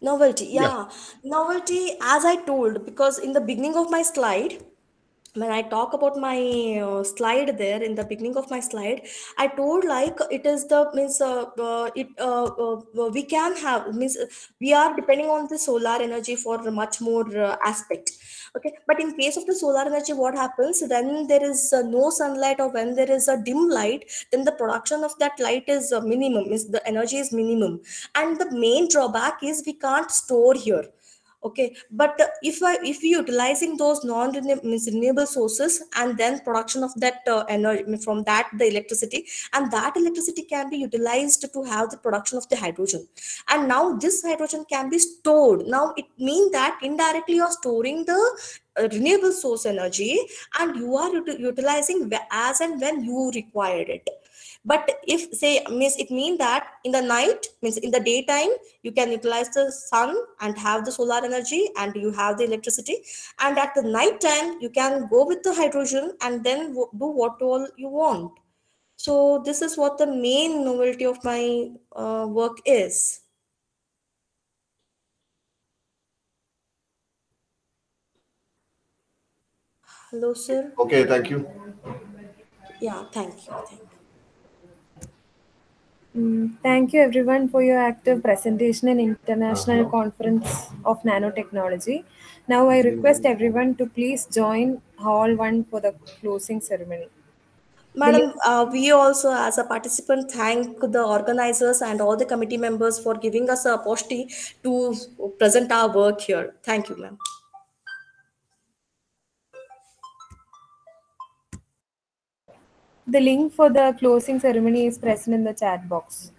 Novelty, Yeah. yeah. Novelty, as I told, because in the beginning of my slide, when I talk about my uh, slide there in the beginning of my slide, I told like it is the means uh, uh, it uh, uh, we can have means uh, we are depending on the solar energy for much more uh, aspect. Okay, but in case of the solar energy, what happens when there is uh, no sunlight or when there is a dim light, then the production of that light is uh, minimum. Is the energy is minimum, and the main drawback is we can't store here okay but if i if we utilizing those non renewable sources and then production of that uh, energy from that the electricity and that electricity can be utilized to have the production of the hydrogen. And now this hydrogen can be stored. Now it means that indirectly you're storing the uh, renewable source energy and you are utilizing as and when you required it but if say means it means that in the night means in the daytime you can utilize the sun and have the solar energy and you have the electricity. And at the night time you can go with the hydrogen and then do what all you want. So this is what the main novelty of my uh, work is. Hello sir. Okay, thank you. yeah thank you thank you Mm, thank you everyone for your active presentation in International Conference of Nanotechnology. Now I request everyone to please join Hall 1 for the closing ceremony. Madam, uh, we also, as a participant, thank the organizers and all the committee members for giving us a opportunity to present our work here. Thank you, ma'am. The link for the closing ceremony is present in the chat box.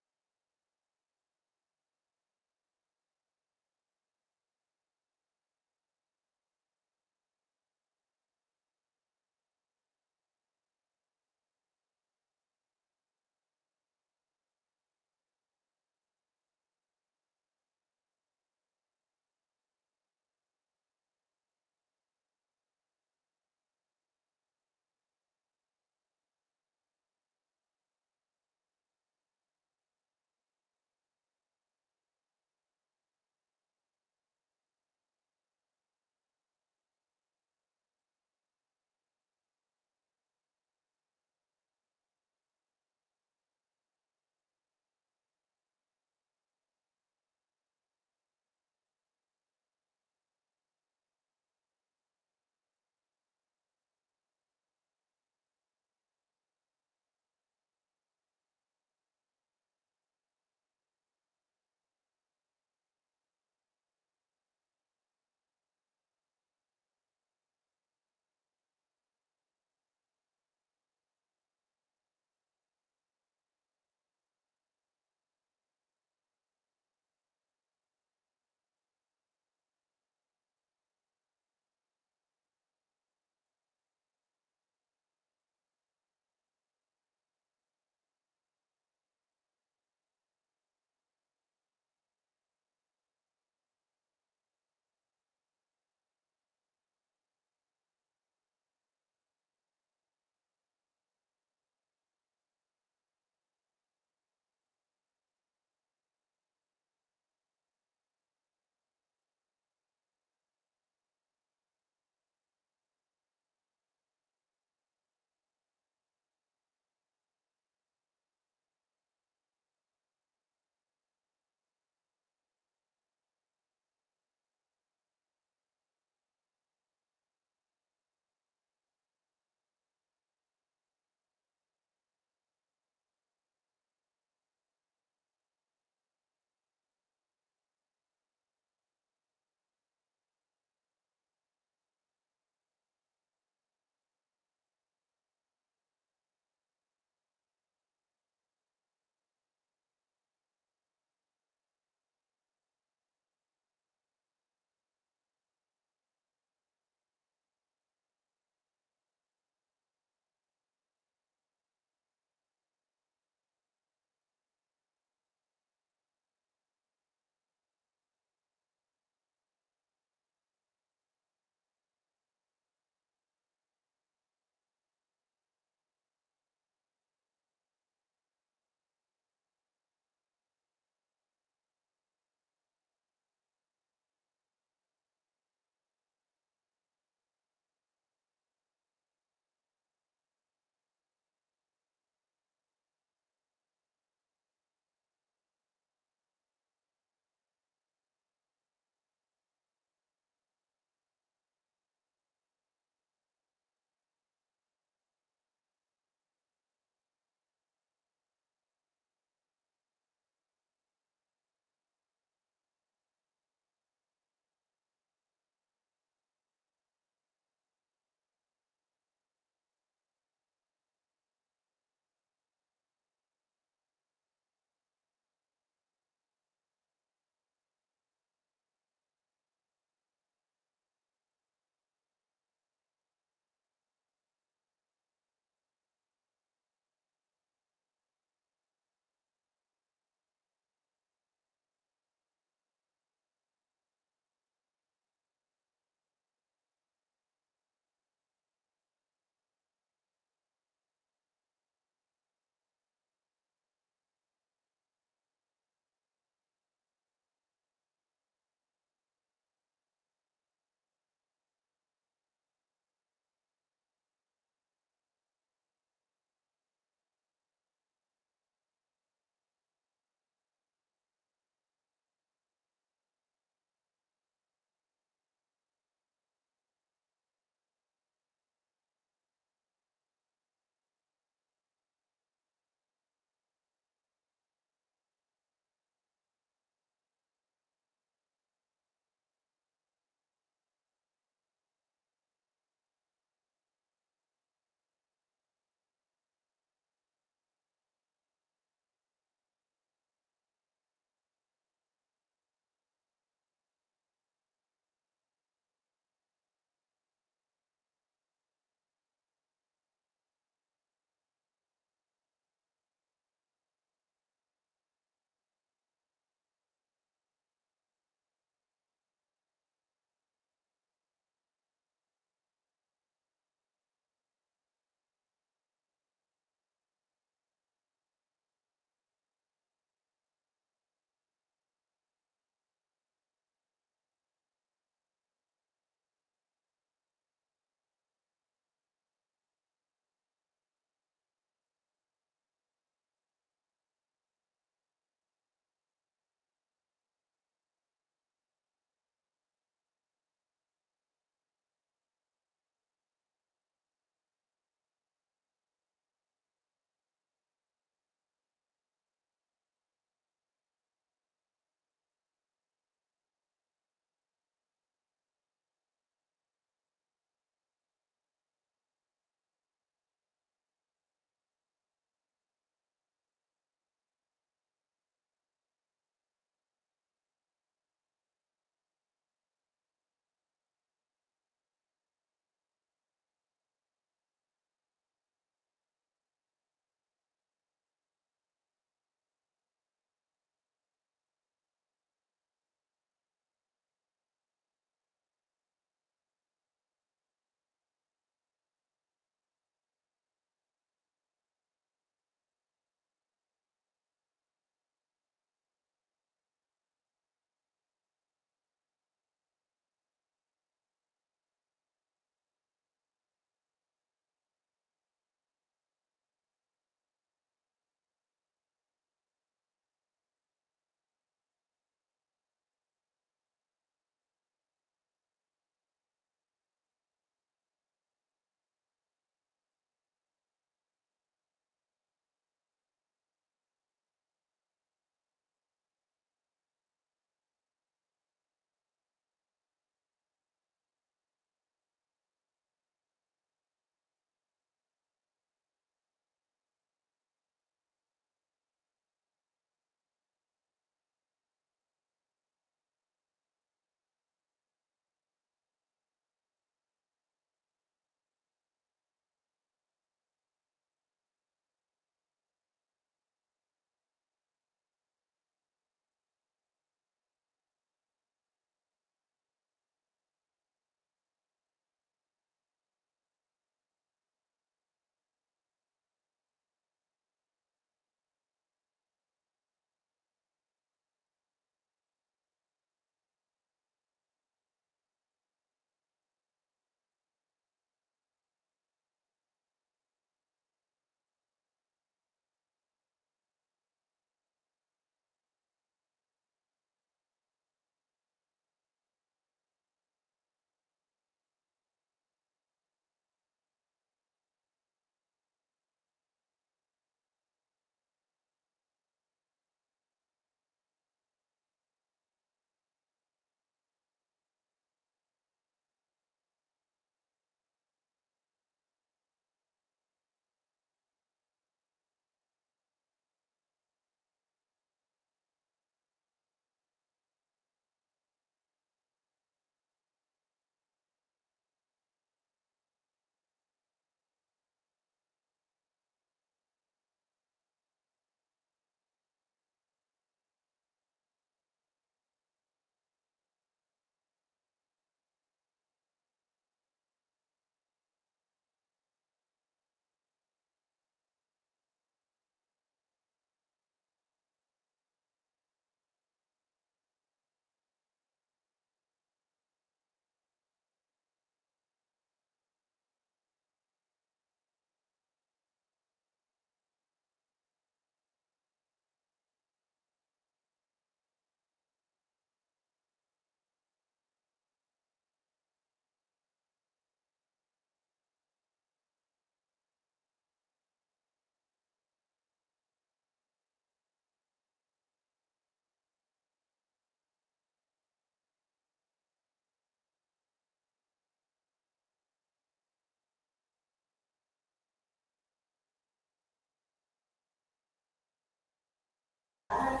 Bye.